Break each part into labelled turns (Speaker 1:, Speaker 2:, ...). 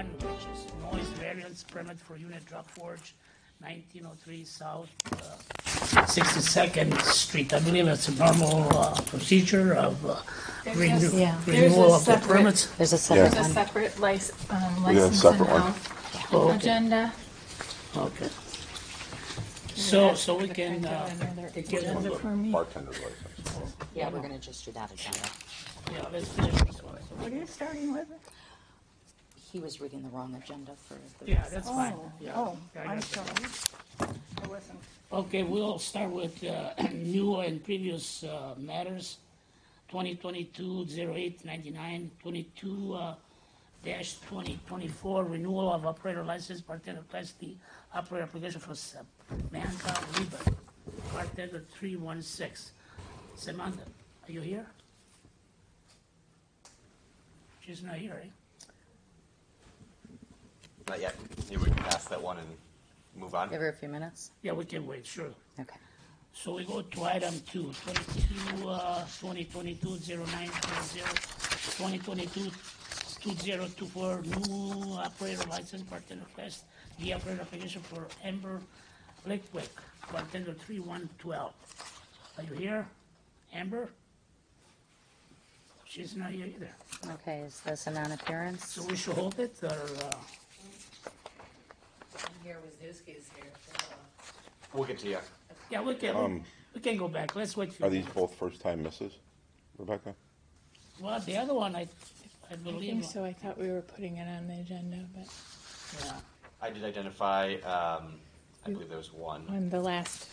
Speaker 1: one, which is noise variance permit for unit drug forge, nineteen oh three South, uh, Sixty-second Street. I believe it's a normal, uh, procedure of, uh, renew-
Speaker 2: Yeah.
Speaker 1: renewal of the
Speaker 3: separate-
Speaker 1: permits.
Speaker 2: There's a
Speaker 3: There's
Speaker 2: separate
Speaker 3: a
Speaker 2: one.
Speaker 3: separate lic- um,
Speaker 4: We got a
Speaker 3: license and
Speaker 4: separate one.
Speaker 3: health
Speaker 1: Oh, okay.
Speaker 3: agenda.
Speaker 1: Okay. So, so we can,
Speaker 3: printout,
Speaker 1: uh,
Speaker 3: another
Speaker 1: take care the-
Speaker 3: for me.
Speaker 4: Bartender's license.
Speaker 2: Yeah, we're gonna just do that agenda.
Speaker 1: yeah, let's finish this one.
Speaker 3: What are you starting with?
Speaker 2: He was reading the wrong agenda for the.
Speaker 1: Yeah, that's fine.
Speaker 3: Oh,
Speaker 1: Yeah.
Speaker 3: oh,
Speaker 1: I
Speaker 3: I'm
Speaker 1: got
Speaker 3: sorry. I wasn't.
Speaker 1: Okay, we'll start with uh, new and previous uh, matters. 2022-08-99, 22 uh, 2024, renewal of operator license, bartender class D operator application for Samantha Weber, bartender 316. Samantha, are you here? She's not here, eh?
Speaker 5: Not yet. You would pass that one and move on.
Speaker 2: Give her a few minutes?
Speaker 1: Yeah, we can wait, sure.
Speaker 2: Okay.
Speaker 1: So we go to item two, twenty-two, uh, twenty twenty-two zero nine zero zero, twenty twenty-two two zero two four, new operator license, bartender class, the operator application for Amber Lickwick, bartender three one twelve. Are you here, Amber? She's not here either,
Speaker 2: Okay, is this a non-appearance?
Speaker 1: so we should hold it, or, uh,
Speaker 6: Here was Newski's here.
Speaker 5: Uh, we'll get to you.
Speaker 1: yeah, we can, um, we can go back, let's wait for.
Speaker 4: Are these both first-time misses, Rebecca?
Speaker 1: Well, the other one, I, I
Speaker 3: I
Speaker 1: believe.
Speaker 3: think so. I thought we were putting it on the agenda, but
Speaker 1: Yeah.
Speaker 5: I did identify, um, I believe there was one.
Speaker 3: on the last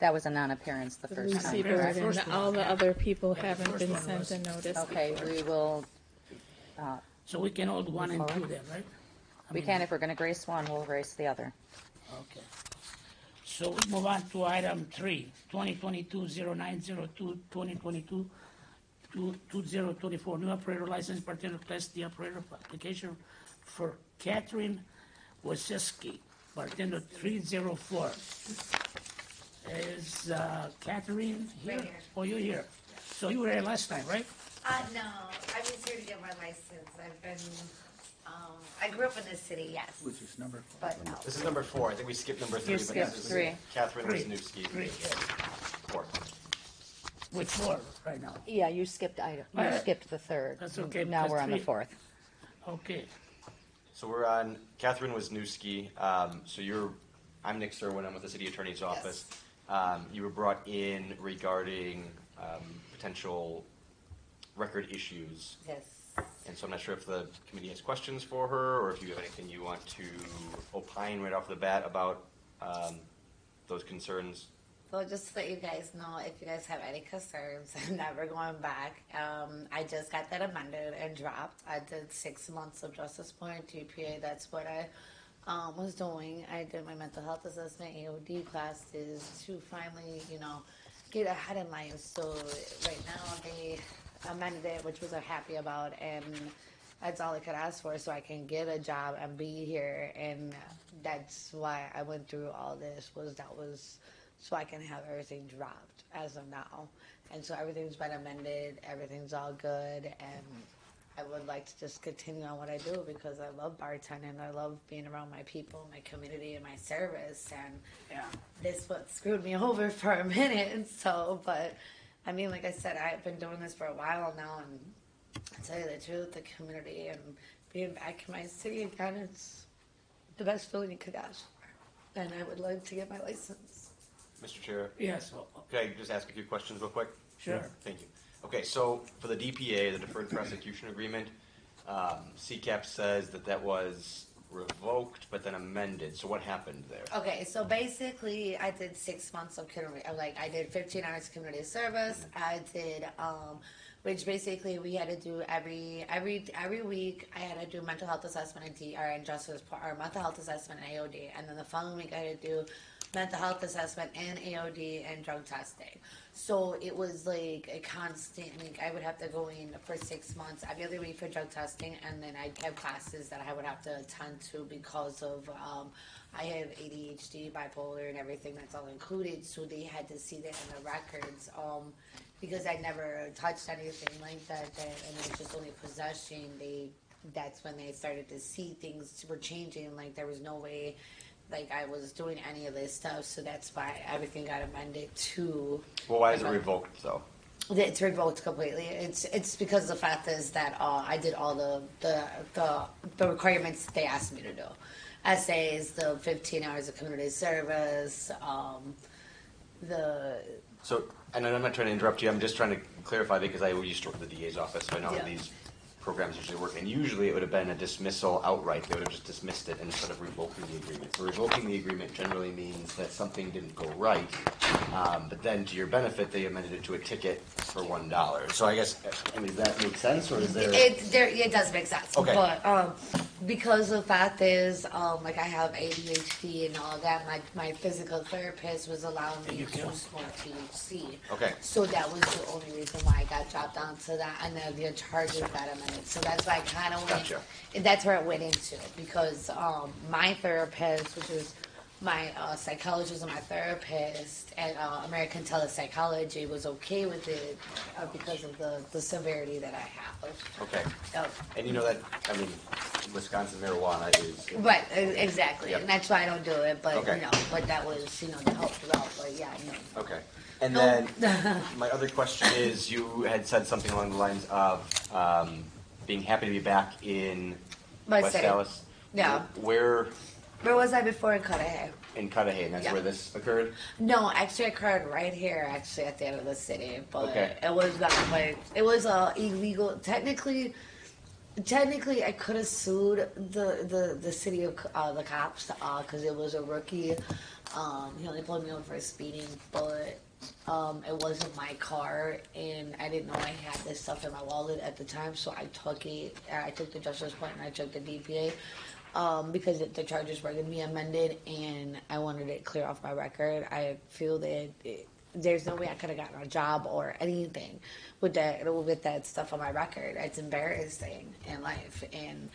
Speaker 2: That was a non-appearance the first time,
Speaker 3: receiver,
Speaker 2: correct?
Speaker 3: and
Speaker 1: First
Speaker 3: all
Speaker 1: one,
Speaker 3: the
Speaker 1: yeah.
Speaker 3: other people
Speaker 1: Yeah, the
Speaker 3: haven't
Speaker 1: first
Speaker 3: been
Speaker 1: one
Speaker 3: sent a notice.
Speaker 2: Okay, we will, uh,
Speaker 1: So we can hold one and two
Speaker 2: forward?
Speaker 1: then, right? I
Speaker 2: we
Speaker 1: mean,
Speaker 2: can, if we're gonna grace one, we'll grace the other.
Speaker 1: Okay. So we move on to item three, 2022-0902, 2022 to 2024, new operator license, bartender class D operator application for Catherine Wisniewski, bartender 304. Is uh, Catherine here?
Speaker 6: Right here.
Speaker 1: Oh, you're here. So you were here last time, right?
Speaker 6: Uh, no, I was here to get my license. I've been, um, I grew up in this city, yes.
Speaker 1: Which is number four.
Speaker 6: But no.
Speaker 5: This is number four. I think we skipped number three.
Speaker 2: You
Speaker 5: but
Speaker 2: skipped
Speaker 5: this is
Speaker 2: three.
Speaker 5: Catherine
Speaker 1: Three.
Speaker 5: Wisniewski.
Speaker 1: Three.
Speaker 5: Four.
Speaker 1: Which four right now?
Speaker 2: Yeah, you skipped item, you
Speaker 1: Alright.
Speaker 2: skipped the third.
Speaker 1: That's okay,
Speaker 2: Now
Speaker 1: because
Speaker 2: we're on the
Speaker 1: three-
Speaker 2: fourth.
Speaker 1: Okay.
Speaker 5: So we're on Catherine Wisniewski. Um, so you're, I'm Nick Serwin. I'm with the city attorney's office. Um, you were brought in regarding um, potential record issues.
Speaker 6: Yes.
Speaker 5: And so I'm not sure if the committee has questions for her, or if you have anything you want to opine right off the bat about um, those concerns.
Speaker 6: So just to let you guys know, if you guys have any concerns, I'm never going back. Um, I just got that amended and dropped. I did six months of justice point DPA. That's what I um, was doing. I did my mental health assessment AOD classes to finally, you know, get ahead in life. So right now they amended it, which was happy about, and that's all I could ask for, so I can get a job and be here. And that's why I went through all this. Was that was so I can have everything dropped as of now. And so everything's been amended, everything's all good, and I would like to just continue on what I do because I love bartending, I love being around my people, my community, and my service. And
Speaker 1: Yeah.
Speaker 6: this what screwed me over for a minute. So, but I mean, like I said, I've been doing this for a while now, and I tell you the truth, the community and being back in my city again, it's the best feeling you could ask for. And I would like to get my license.
Speaker 5: Mr. Chair,
Speaker 1: Yes, well,
Speaker 5: could I just ask a few questions real quick?
Speaker 1: Sure.
Speaker 5: Thank you. Okay, so for the DPA, the Deferred Prosecution Agreement, um, CCAP says that that was revoked but then amended. So what happened there?
Speaker 6: Okay, so basically, I did six months of community, like I did 15 hours community service. I did, um, which basically we had to do every every every week. I had to do mental health assessment and DR and justice or mental health assessment and AOD, and then the following week I had to do mental health assessment and AOD and drug testing. So it was like a constant. Like I would have to go in for six months every other week for drug testing, and then I'd have classes that I would have to attend to because of um, I have ADHD, bipolar, and everything that's all included. So they had to see that in the records. Um, because I never touched anything like that, that and it was just only possession. They that's when they started to see things were changing. Like there was no way, like I was doing any of this stuff. So that's why everything got amended to.
Speaker 5: Well, why is it revoked though?
Speaker 6: It's revoked completely. It's it's because the fact is that uh, I did all the, the the the requirements they asked me to do. Essays, the 15 hours of community service, um, the
Speaker 5: So, and I'm not trying to interrupt you, I'm just trying to clarify because I used to work at the DA's office, so I know how
Speaker 6: Yeah.
Speaker 5: these programs usually work. And usually it would have been a dismissal outright, they would have just dismissed it instead of revoking the agreement. So revoking the agreement generally means that something didn't go right, um, but then to your benefit, they amended it to a ticket for one dollar. So I guess, I mean, does that make sense, or is there?
Speaker 6: It there it does make sense.
Speaker 5: Okay.
Speaker 6: But um because the fact is, um like I have ADHD and all that, my my physical therapist was allowing me to smoke THC.
Speaker 5: Okay.
Speaker 6: So that was the only reason why I got dropped down to that and then the charges got amended. So that's why I kinda went
Speaker 5: Gotcha.
Speaker 6: and that's where it went into because um my therapist, which is my uh, psychologist and my therapist at uh, American Telepsychology was okay with it uh, because of the, the severity that I have.
Speaker 5: Okay, and you know that, I mean, Wisconsin marijuana is.
Speaker 6: Right, e- exactly,
Speaker 5: Yep.
Speaker 6: and that's why I don't do it. But
Speaker 5: Okay.
Speaker 6: you know, but that was you know to help you out. But yeah, no.
Speaker 5: Okay. And then, my other question is, you had said something along the lines of um, being happy to be back in
Speaker 6: My
Speaker 5: West
Speaker 6: city.
Speaker 5: Dallas.
Speaker 6: Yeah.
Speaker 5: Where
Speaker 6: Where was I before in Cudahy?
Speaker 5: in Cudahy, and that's
Speaker 6: Yeah.
Speaker 5: where this occurred?
Speaker 6: No, actually, I occurred right here, actually at the end of the city. But
Speaker 5: Okay.
Speaker 6: it was not like it was uh, illegal. Technically, technically, I could have sued the the the city of uh, the cops because it was a rookie. Um, he only pulled me over for speeding, but um, it wasn't my car, and I didn't know I had this stuff in my wallet at the time, so I took it. I took the justice point and I took the DPA. Um, because the charges were going to be amended, and I wanted it clear off my record. I feel that it, there's no way I could have gotten a job or anything with that with that stuff on my record. It's embarrassing in life, and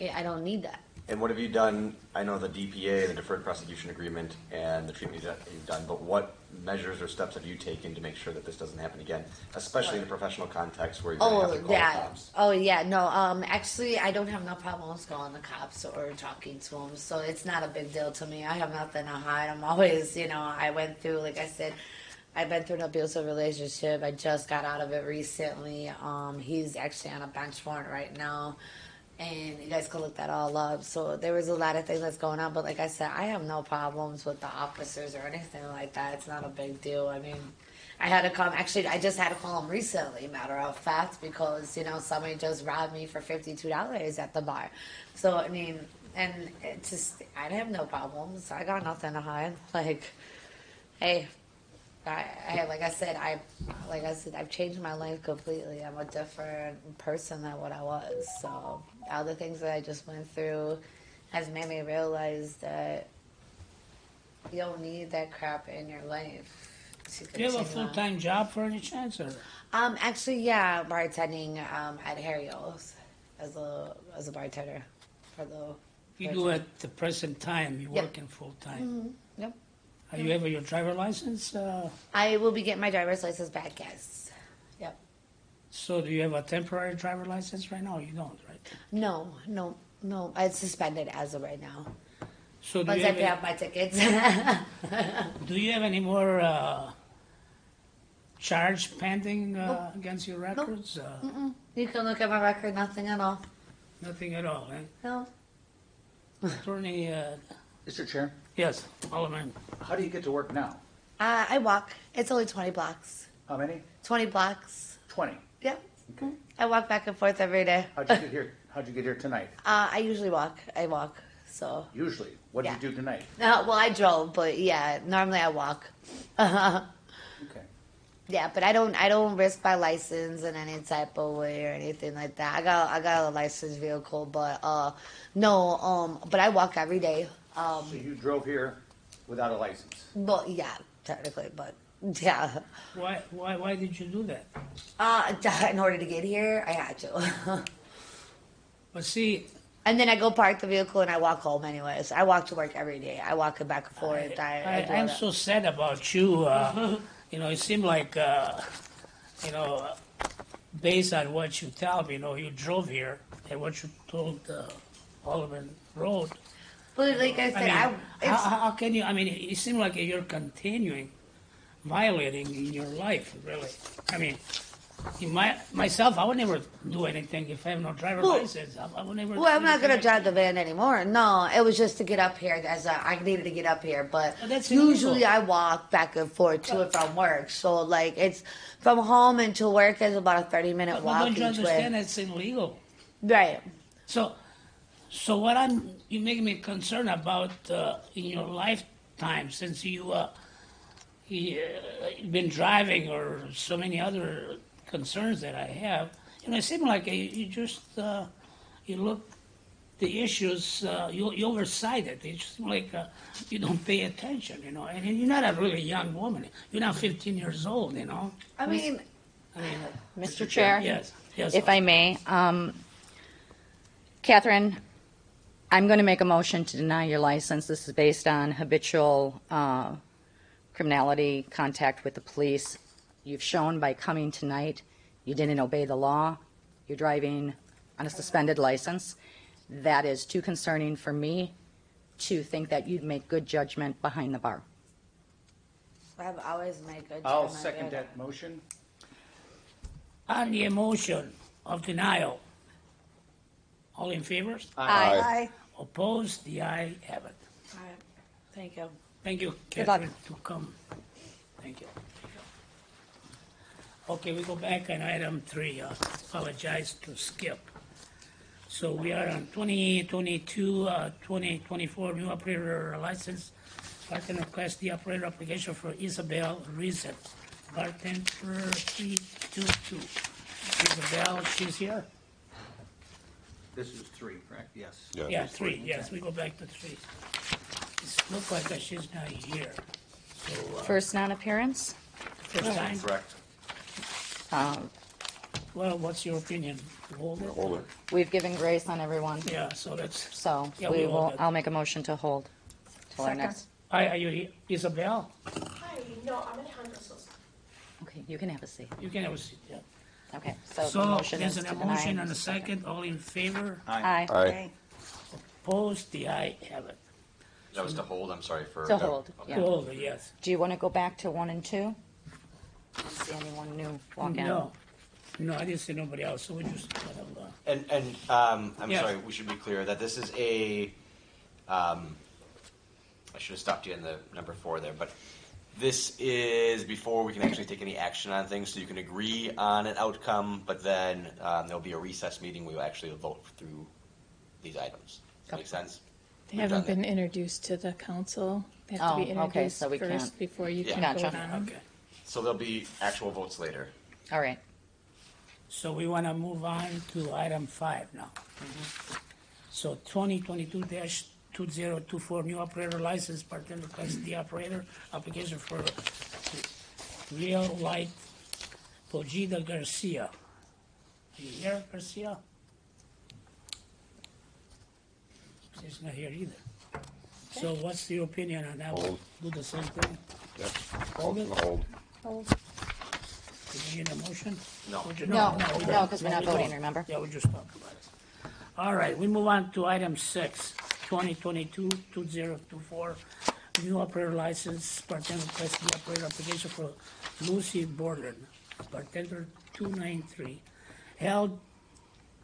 Speaker 6: I don't need that.
Speaker 5: And what have you done? I know the DPA, the Deferred Prosecution Agreement, and the treatment that you've done, but what measures or steps have you taken to make sure that this doesn't happen again, especially in a professional context where you're going to
Speaker 6: Oh
Speaker 5: have to call
Speaker 6: yeah.
Speaker 5: cops?
Speaker 6: Oh yeah. No. Um. Actually, I don't have no problems calling the cops or talking to them, so it's not a big deal to me. I have nothing to hide. I'm always, you know, I went through, like I said, I've been through an abusive relationship. I just got out of it recently. Um. He's actually on a bench warrant right now. And you guys can look that all up. So there was a lot of things that's going on, but like I said, I have no problems with the officers or anything like that. It's not a big deal. I mean, I had to come. Actually, I just had to call them recently. Matter of fact, because you know somebody just robbed me for fifty two dollars at the bar. So I mean, and it just I have no problems. I got nothing to hide. Like, hey, I, I like I said, I like I said, I've changed my life completely. I'm a different person than what I was. So all the things that I just went through has made me realize that you don't need that crap in your life.
Speaker 1: Do you have a full-time job for any chance, or?
Speaker 6: Um, actually, yeah, bartending um, at Harry's as a as a bartender for the.
Speaker 1: You do at the present time, you're
Speaker 6: Yep.
Speaker 1: working full-time.
Speaker 6: Yep.
Speaker 1: Are you ever your driver license? Uh,
Speaker 6: I will be getting my driver's license back. Yes. Yep.
Speaker 1: so do you have a temporary driver license right now? You don't, right?
Speaker 6: No, no, no. It's suspended as of right now.
Speaker 1: So do
Speaker 6: Once
Speaker 1: you
Speaker 6: I
Speaker 1: have,
Speaker 6: pay
Speaker 1: any-
Speaker 6: off my tickets.
Speaker 1: do you have any more uh, charge pending uh, against your records? Uh,
Speaker 6: you can look at my record. Nothing at all.
Speaker 1: Nothing at all, eh?
Speaker 6: No.
Speaker 1: Attorney, uh,
Speaker 7: Mr. Chair,
Speaker 1: yes, Alderman.
Speaker 7: how do you get to work now?
Speaker 6: Uh, I walk. It's only twenty blocks.
Speaker 7: How many?
Speaker 6: Twenty blocks.
Speaker 7: Twenty.
Speaker 6: Yep.
Speaker 7: Okay.
Speaker 6: I walk back and forth every day.
Speaker 7: How'd you get here? How'd you get here tonight?
Speaker 6: Uh, I usually walk. I walk. So.
Speaker 7: Usually. What did
Speaker 6: Yeah.
Speaker 7: you do tonight?
Speaker 6: Uh, well, I drove, but yeah, normally I walk.
Speaker 7: Okay.
Speaker 6: Yeah, but I don't. I don't risk my license in any type of way or anything like that. I got. I got a licensed vehicle, but uh, no. Um, but I walk every day. Um,
Speaker 7: So you drove here without a license?
Speaker 6: well, yeah, technically, but yeah.
Speaker 1: Why, why, why did you do that?
Speaker 6: Uh, in order to get here, I had to.
Speaker 1: But see,
Speaker 6: and then I go park the vehicle and I walk home anyways. I walk to work every day. I walk it back and forth. I, I,
Speaker 1: I,
Speaker 6: do
Speaker 1: I'm
Speaker 6: that.
Speaker 1: so sad about you. Uh, you know, it seemed like, uh, you know, based on what you tell me, you know, you drove here and what you told uh, Alderman Rowe.
Speaker 6: But like I
Speaker 1: I
Speaker 6: said,
Speaker 1: mean,
Speaker 6: I,
Speaker 1: how,
Speaker 6: it's,
Speaker 1: how can you? I mean, it, seems like you're continuing violating in your life. Really, I mean, you might myself, I would never do anything if I have no driver
Speaker 6: Well-
Speaker 1: license. I, I would never.
Speaker 6: well, I'm not gonna drive the van anymore. No, it was just to get up here. As a, uh, I needed to get up here, but
Speaker 1: But that's
Speaker 6: usually
Speaker 1: illegal.
Speaker 6: I walk back and forth to and from work. So like it's from home and to work is about a 30 minute
Speaker 1: But
Speaker 6: walk
Speaker 1: don't you understand
Speaker 6: way.
Speaker 1: that's illegal?
Speaker 6: Right.
Speaker 1: So, so what I'm you make me concerned about uh, in your lifetime since you uh, you, uh, been driving or so many other concerns that I have. You know, it seems like you, just uh, you look the issues uh, you you oversight it. It just like uh, you don't pay attention. You know, and you're not a really young woman. You're not 15 years old. You know.
Speaker 6: I mean,
Speaker 1: I mean,
Speaker 2: Mr. Chair?
Speaker 1: yes, yes.
Speaker 2: If I may, um, Catherine, I'm going to make a motion to deny your license. This is based on habitual uh, criminality, contact with the police. You've shown by coming tonight, you didn't obey the law. You're driving on a suspended license. That is too concerning for me to think that you'd make good judgment behind the bar.
Speaker 6: I've always made good.
Speaker 7: I'll second that motion.
Speaker 1: on the emotion of denial. All in favor?
Speaker 2: Aye.
Speaker 6: Aye.
Speaker 1: Opposed? The eye have it.
Speaker 6: All right. Thank you.
Speaker 1: Thank you,
Speaker 2: Good luck.
Speaker 1: Catherine, to come. Thank you. Okay, we go back on item three. Uh, Apologize to skip. So we are on 2022, uh, 2024 new operator license, bartender class the operator application for Isabel Reason, bartender 322. Isabel, she's here?
Speaker 7: This is three, correct? Yes.
Speaker 4: Yeah,
Speaker 1: Yeah,
Speaker 4: that's
Speaker 1: three, yes, we go back to three. It look like that she's not here. So, uh,
Speaker 2: First non-appearance?
Speaker 1: first time,
Speaker 5: Correct.
Speaker 2: Um,
Speaker 1: well, what's your opinion? Hold it?
Speaker 4: Hold it.
Speaker 2: We've given grace on everyone,
Speaker 1: Yeah, so that's,
Speaker 2: so
Speaker 1: Yeah,
Speaker 2: we
Speaker 1: we
Speaker 2: will,
Speaker 1: hold it.
Speaker 2: I'll make a motion to hold till our next.
Speaker 1: hi, are you here? Isabel?
Speaker 8: Hi, no, I'm Alejandra Sosa.
Speaker 2: Okay, you can have a seat.
Speaker 1: You can have a seat, yeah.
Speaker 2: Okay, so the
Speaker 1: So
Speaker 2: motion
Speaker 1: there's
Speaker 2: is
Speaker 1: an
Speaker 2: to
Speaker 1: motion
Speaker 2: deny.
Speaker 1: and a second, all in favor?
Speaker 2: Aye.
Speaker 4: Aye.
Speaker 1: Opposed, the eye have it.
Speaker 5: That was to hold. I'm sorry for
Speaker 2: To hold,
Speaker 5: Okay.
Speaker 2: yeah.
Speaker 1: Hold yes.
Speaker 2: Do you want to go back to one and two? Didn't see anyone new walk in.
Speaker 1: No, no, I didn't see nobody else, so we just kind of, uh,
Speaker 5: And and um, I'm
Speaker 1: Yes.
Speaker 5: sorry. We should be clear that this is a. Um, I should have stopped you in the number four there, but this is before we can actually take any action on things. So you can agree on an outcome, but then um, there'll be a recess meeting. We will actually vote through these items. Does that make sense?
Speaker 3: They
Speaker 5: We've
Speaker 3: haven't
Speaker 5: done
Speaker 3: been introduced to the council. They have to be
Speaker 2: Oh, okay,
Speaker 3: introduced
Speaker 2: so we
Speaker 3: first
Speaker 2: can't.
Speaker 3: before you
Speaker 5: Yeah.
Speaker 3: can
Speaker 2: Gotcha.
Speaker 3: vote on them.
Speaker 1: okay.
Speaker 5: So there'll be actual votes later.
Speaker 2: All right.
Speaker 1: So we want to move on to item five now. So twenty twenty-two two zero two four, new operator license, bartender class D operator, application for Real Light Pojida Garcia. Are you here, Garcia? She's not here either. So what's your opinion on that? one?
Speaker 4: Hold.
Speaker 1: Do the same thing?
Speaker 4: Yep.
Speaker 1: Hold it?
Speaker 4: Hold.
Speaker 1: Did you need a motion?
Speaker 5: No.
Speaker 1: Would you-
Speaker 2: No,
Speaker 1: we
Speaker 2: no,
Speaker 1: don't.
Speaker 2: 'cause we're not
Speaker 1: we
Speaker 2: voting,
Speaker 1: don't.
Speaker 2: remember?
Speaker 1: Yeah, we just talked about it. All right, we move on to item six, 2022-2024, new operator license, bartender class D operator application for Lucy Borland, bartender 293, held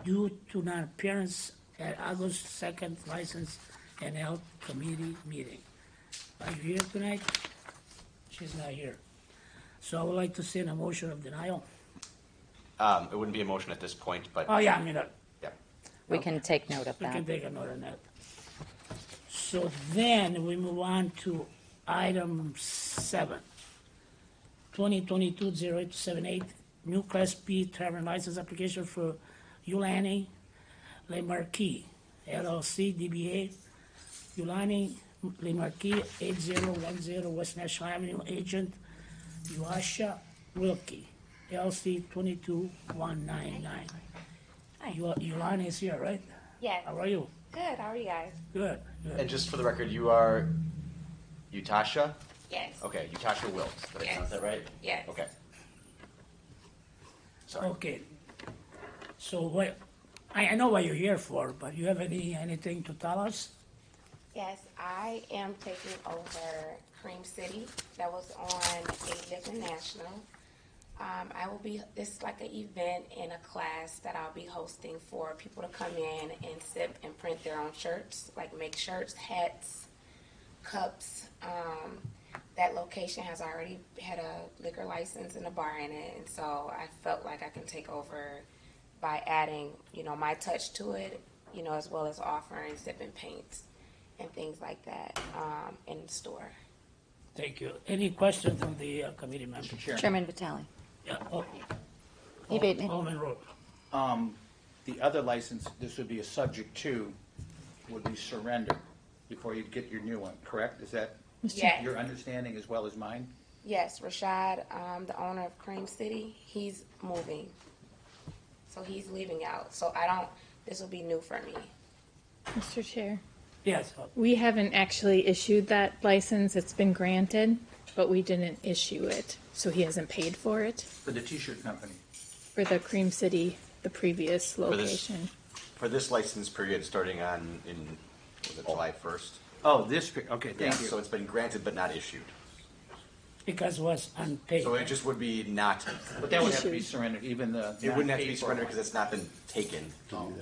Speaker 1: due to non-appearance at August 2nd license and held committee meeting. Are you here tonight? She's not here. So I would like to see a motion of denial.
Speaker 5: Um, it wouldn't be a motion at this point, but
Speaker 1: Oh, yeah, I mean, uh,
Speaker 5: yeah.
Speaker 2: We can take note of that.
Speaker 1: we can take a note on that. So then we move on to item seven. 2022-0878, new Class B tavern license application for Yulani Le Marquis LLC DBA Yulani Le Marquis 8010 West National Avenue, agent Yuasha Wilkie LC 22199. Yu- Yulani is here, right?
Speaker 8: Yes.
Speaker 1: How are you?
Speaker 8: Good. How are you guys?
Speaker 1: Good.
Speaker 5: And just for the record, you are Utasha.
Speaker 8: Yes.
Speaker 5: Okay, Utasha Wilkes. Did I pronounce
Speaker 8: Yes.
Speaker 5: that right?
Speaker 8: Yes.
Speaker 5: Okay. Sorry.
Speaker 1: Okay, So what, I, I know what you're here for, but you have any, anything to tell us?
Speaker 8: Yes, I am taking over Cream City. That was on A Live National. Um, I will be, this is like an event and a class that I'll be hosting for people to come in and sip and print their own shirts, like make shirts, hats, cups. Um, that location has already had a liquor license and a bar in it, and so I felt like I can take over by adding, you know, my touch to it, you know, as well as offering sip and paints and things like that um, in the store.
Speaker 1: Thank you. Any questions from the uh, committee members?
Speaker 7: Chair.
Speaker 2: Chairman Vitale.
Speaker 1: Yeah, oh,
Speaker 2: He beat me.
Speaker 1: Alderman Rowe.
Speaker 7: Um, the other license, this would be a subject to, would be surrendered before you get your new one, correct? Is that
Speaker 8: Yes.
Speaker 7: your understanding as well as mine?
Speaker 8: Yes, Rashad, um, the owner of Cream City, he's moving. So he's leaving out. So I don't, this will be new for me.
Speaker 3: Mr. Chair,
Speaker 1: Yes, uh,
Speaker 3: we haven't actually issued that license. It's been granted, but we didn't issue it, so he hasn't paid for it
Speaker 7: For the t-shirt company?
Speaker 3: for the Cream City, the previous
Speaker 5: this-
Speaker 3: location.
Speaker 5: For this license period starting on, in, was it July first?
Speaker 7: Oh, this, pe- okay,
Speaker 5: Yeah,
Speaker 7: thank
Speaker 5: so
Speaker 7: you.
Speaker 5: it's been granted but not issued.
Speaker 1: because it was unpaid.
Speaker 5: So it just would be not,
Speaker 7: But that would have to be surrendered, even the.
Speaker 5: it wouldn't have to be
Speaker 7: not paid for
Speaker 5: surrendered because it's not been taken.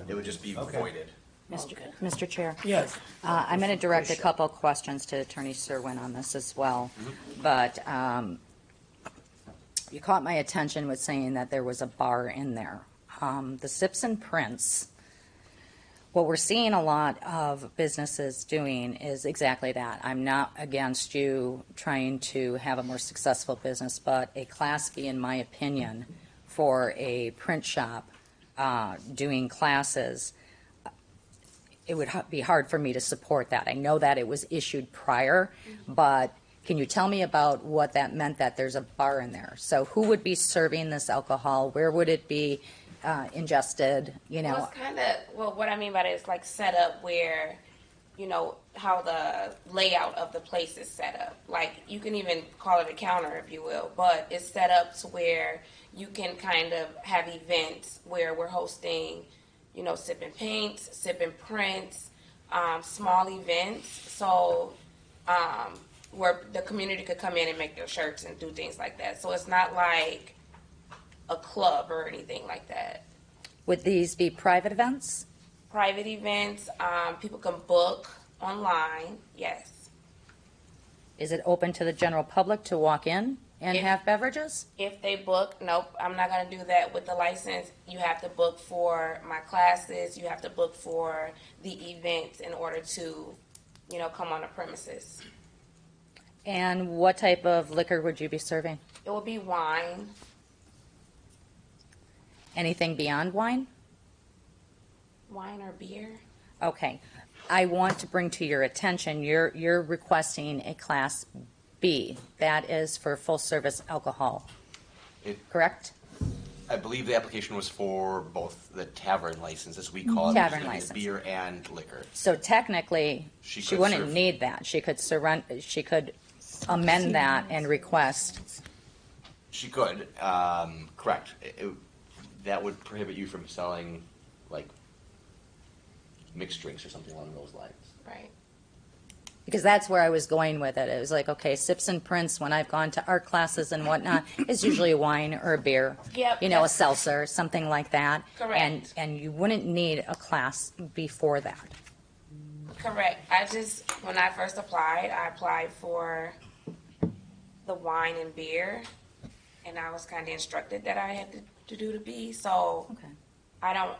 Speaker 5: It would just be
Speaker 7: Okay.
Speaker 5: voided.
Speaker 1: Mr.
Speaker 2: Mr. Chair.
Speaker 1: Yes,
Speaker 2: Uh, I'm going to direct a couple questions to Attorney Serwin on this as well. But um, you caught my attention with saying that there was a bar in there. Um, The Sips and Prints, what we're seeing a lot of businesses doing is exactly that. I'm not against you trying to have a more successful business, but a Class B, in my opinion, for a print shop uh, doing classes, it would ha- be hard for me to support that. I know that it was issued prior, but can you tell me about what that meant that there's a bar in there? So who would be serving this alcohol? Where would it be uh, ingested? You
Speaker 8: Well,
Speaker 2: know,
Speaker 8: it's kind of, well, what I mean by that is like set up where, you know, how the layout of the place is set up. Like you can even call it a counter, if you will, but it's set up to where you can kind of have events where we're hosting, you know, sip and paints, sip and prints, um, small events. So, um, where the community could come in and make their shirts and do things like that. So it's not like a club or anything like that.
Speaker 2: would these be private events?
Speaker 8: private events. Um, people can book online. Yes.
Speaker 2: Is it open to the general public to walk in and
Speaker 8: If-
Speaker 2: have beverages?
Speaker 8: If they book, nope, I'm not going to do that with the license. You have to book for my classes. You have to book for the events in order to, you know, come on the premises.
Speaker 2: And what type of liquor would you be serving?
Speaker 8: It would be wine.
Speaker 2: Anything beyond wine?
Speaker 8: Wine or beer?
Speaker 2: Okay. I want to bring to your attention, you're, you're requesting a Class B. That is for full-service alcohol,
Speaker 5: It,
Speaker 2: correct?
Speaker 5: I believe the application was for both the tavern license, as we call it.
Speaker 2: Tavern
Speaker 5: is
Speaker 2: license.
Speaker 5: Beer and liquor.
Speaker 2: So technically,
Speaker 5: She
Speaker 2: she
Speaker 5: could
Speaker 2: wouldn't
Speaker 5: serve-
Speaker 2: need that. She could surrender, she could amend that and request.
Speaker 5: She could, um, correct. It- it- that would prohibit you from selling, like, mixed drinks or something along those lines.
Speaker 2: Because that's where I was going with it. It was like, okay, sips and prints, when I've gone to art classes and whatnot, is usually a wine or a beer.
Speaker 8: Yep,
Speaker 2: You know, a seltzer, something like that.
Speaker 8: Correct.
Speaker 2: And, and you wouldn't need a class before that.
Speaker 8: Correct. I just, when I first applied, I applied for the wine and beer, and I was kind of instructed that I had to, to do the B. So
Speaker 2: Okay.
Speaker 8: I don't.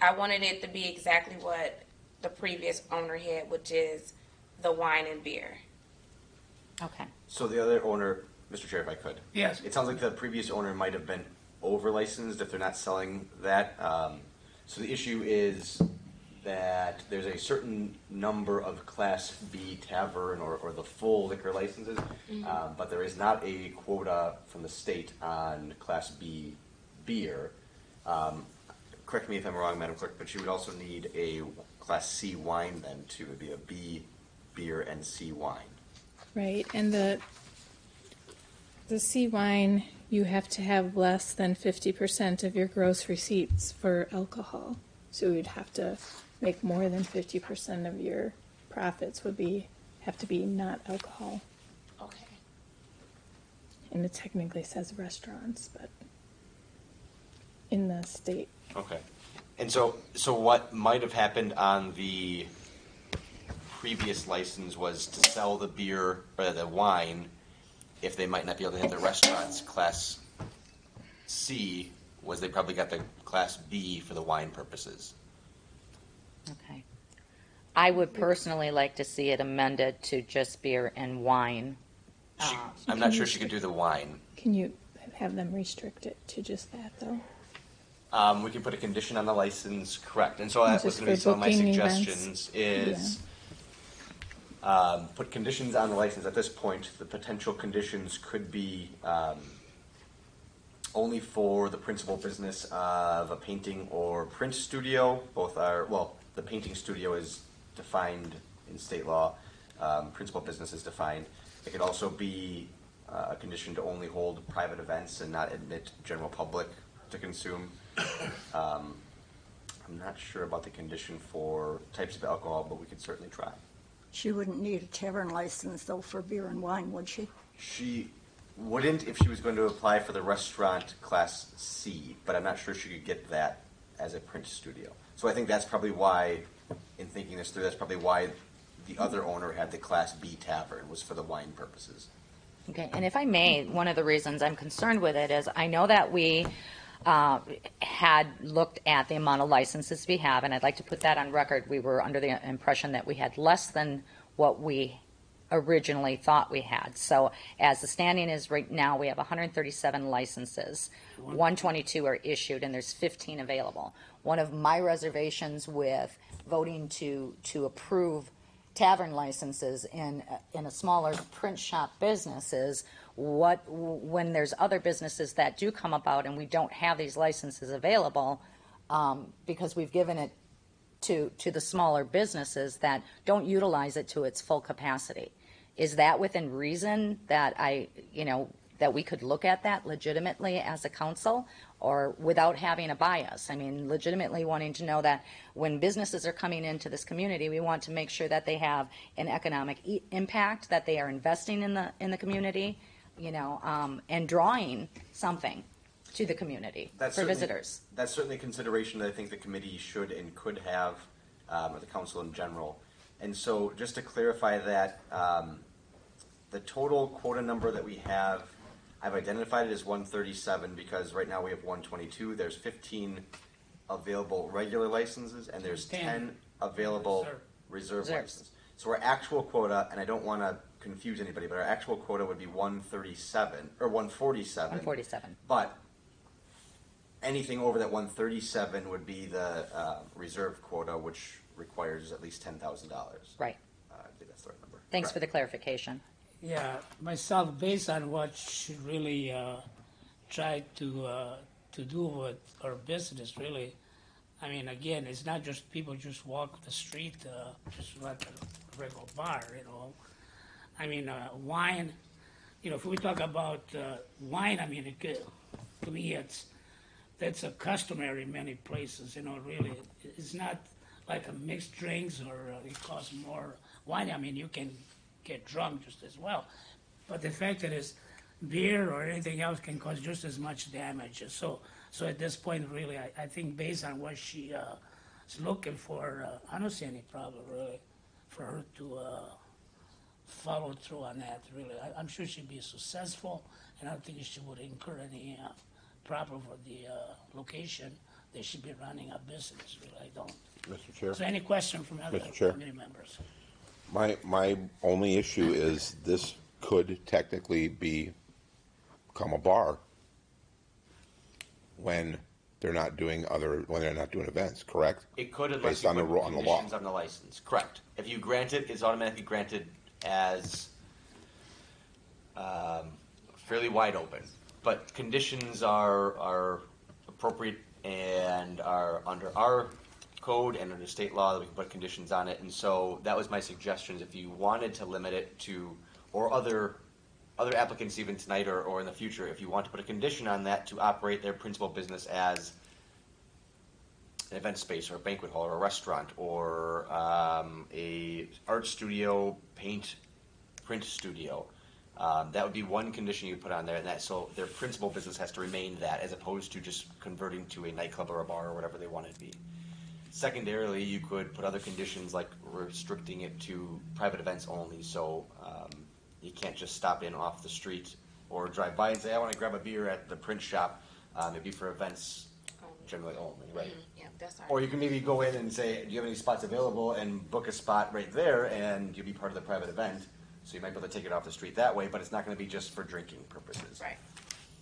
Speaker 8: I wanted it to be exactly what the previous owner had, which is the wine and beer.
Speaker 2: Okay.
Speaker 5: So the other owner, Mr. Chair, if I could.
Speaker 1: Yes.
Speaker 5: It sounds like the previous owner might have been over licensed if they're not selling that. Um, so the issue is that there's a certain number of Class B tavern or, or the full liquor licenses, um, but there is not a quota from the state on Class B beer. Um, correct me if I'm wrong, Madam Clerk, but you would also need a Class C wine then to be a B beer and C wine.
Speaker 3: Right, and the, the C wine You have to have less than fifty percent of your gross receipts for alcohol. So you'd have to make more than fifty percent of your profits would be, have to be not alcohol.
Speaker 8: Okay.
Speaker 3: And it technically says restaurants, but in the state,
Speaker 5: Okay. And so, so what might have happened on the previous license was to sell the beer or the wine, if they might not be able to hit the restaurants, class C, was they probably got the class B for the wine purposes.
Speaker 2: Okay. I would personally like to see it amended to just beer and wine.
Speaker 5: She, I'm not sure she could do the wine.
Speaker 3: can you have them restrict it to just that though?
Speaker 5: Um, we can put a condition on the license, correct, and so that was gonna be
Speaker 3: for
Speaker 5: some of my
Speaker 3: booking events?
Speaker 5: suggestions is um, put conditions on the license. At this point, the potential conditions could be, um, only for the principal business of a painting or print studio. Both are, well, the painting studio is defined in state law, um, principal business is defined. It could also be uh, a condition to only hold private events and not admit general public to consume. Um, I'm not sure about the condition for types of alcohol, but we could certainly try.
Speaker 9: She wouldn't need a tavern license though for beer and wine, would she?
Speaker 5: She wouldn't if she was going to apply for the restaurant class C, but I'm not sure she could get that as a print studio. So I think that's probably why, in thinking this through, that's probably why the other owner had the class B tavern was for the wine purposes.
Speaker 2: Okay, and if I may, one of the reasons I'm concerned with it is I know that we uh, had looked at the amount of licenses we have, and I'd like to put that on record. We were under the impression that we had less than what we originally thought we had. So as the standing is right now, we have 137 licenses. 122 are issued, and there's 15 available. One of my reservations with voting to, to approve tavern licenses in, in a smaller print shop business is what, when there's other businesses that do come about and we don't have these licenses available, um, because we've given it to, to the smaller businesses that don't utilize it to its full capacity. Is that within reason that I, you know, that we could look at that legitimately as a council or without having a bias? I mean, legitimately wanting to know that when businesses are coming into this community, we want to make sure that they have an economic e- impact, that they are investing in the, in the community, you know, um, and drawing something to the community
Speaker 5: That's
Speaker 2: for
Speaker 5: certainly-
Speaker 2: visitors.
Speaker 5: That's certainly a consideration that I think the committee should and could have, um, or the council in general. And so, just to clarify that, um, the total quota number that we have, I've identified it as one thirty-seven because right now we have one twenty-two. There's fifteen available regular licenses and there's
Speaker 1: Ten.
Speaker 5: ten available
Speaker 1: Reserve.
Speaker 5: reserve
Speaker 2: Reserves.
Speaker 5: licenses. So our actual quota, and I don't want to confuse anybody, but our actual quota would be one thirty-seven, or one forty-seven.
Speaker 2: 147.
Speaker 5: But anything over that one thirty-seven would be the uh, reserve quota, which requires at least ten thousand dollars.
Speaker 2: Right.
Speaker 5: Uh, I think that's the right number.
Speaker 2: Thanks for the clarification.
Speaker 1: Yeah, myself, based on what she really uh, tried to uh, to do with our business, really. I mean, again, it's not just people just walk the street, uh, just like regular bar, you know. I mean, uh, wine. You know, if we talk about uh, wine, I mean, it to me, it's that's a customary in many places. You know, really, it's not like a mixed drinks or uh, it costs more. Wine, I mean, you can get drunk just as well, but the fact that it's beer or anything else can cause just as much damage. So, so at this point, really, I, I think based on what she uh, is looking for, uh, I don't see any problem really for her to uh, follow through on that. Really, I, I'm sure she'd be successful, and I don't think she would incur any uh, problem for the uh, location. They should be running a business. Really, I don't.
Speaker 4: Mr. Chair?
Speaker 1: So, any question from other
Speaker 4: Mr. Chair.
Speaker 1: committee members?
Speaker 4: My, my only issue is this could technically be, become a bar when they're not doing other, when they're not doing events, correct?
Speaker 5: It could unless
Speaker 4: Based
Speaker 5: you
Speaker 4: on the
Speaker 5: put
Speaker 4: ru- on the law.
Speaker 5: conditions on the license. Correct. If you grant it, it's automatically granted as um, fairly wide open. But conditions are are appropriate and are under our code and under state law that we can put conditions on it. And so that was my suggestion. If you wanted to limit it to or other other applicants even tonight or, or in the future, if you want to put a condition on that to operate their principal business as an event space or a banquet hall or a restaurant or um, a art studio, paint, print studio. Um, that would be one condition you put on there, and that so their principal business has to remain that, as opposed to just converting to a nightclub or a bar or whatever they want it to be. Secondarily, you could put other conditions like restricting it to private events only, so um, you can't just stop in off the street or drive by and say, "I want to grab a beer at the print shop." Um, it'd be for events generally only, right?
Speaker 8: Yeah, that's all
Speaker 5: Or you can maybe go in and say, do you have any spots available, and book a spot right there, and you'll be part of the private event. So you might be able to take it off the street that way, but it's not gonna be just for drinking purposes.
Speaker 8: Right.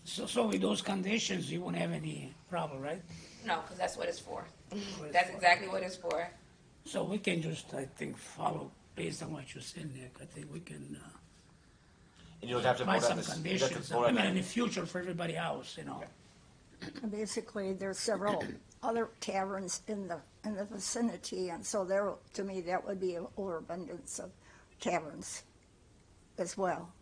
Speaker 1: So, so with those conditions, you won't have any problem, right?
Speaker 8: No, because that's what it's for. That's exactly what it's for.
Speaker 1: So we can just, I think, follow based on what you said, Nick. I think we can, uh,
Speaker 5: And you'll have to
Speaker 1: buy
Speaker 5: vote on
Speaker 1: some
Speaker 5: this. you'll have to
Speaker 1: conditions.
Speaker 5: vote
Speaker 1: I
Speaker 5: on
Speaker 1: mean, in the future for everybody else, you know.
Speaker 9: Basically, there's several other taverns in the, in the vicinity, and so there, to me, that would be an overabundance of taverns as well.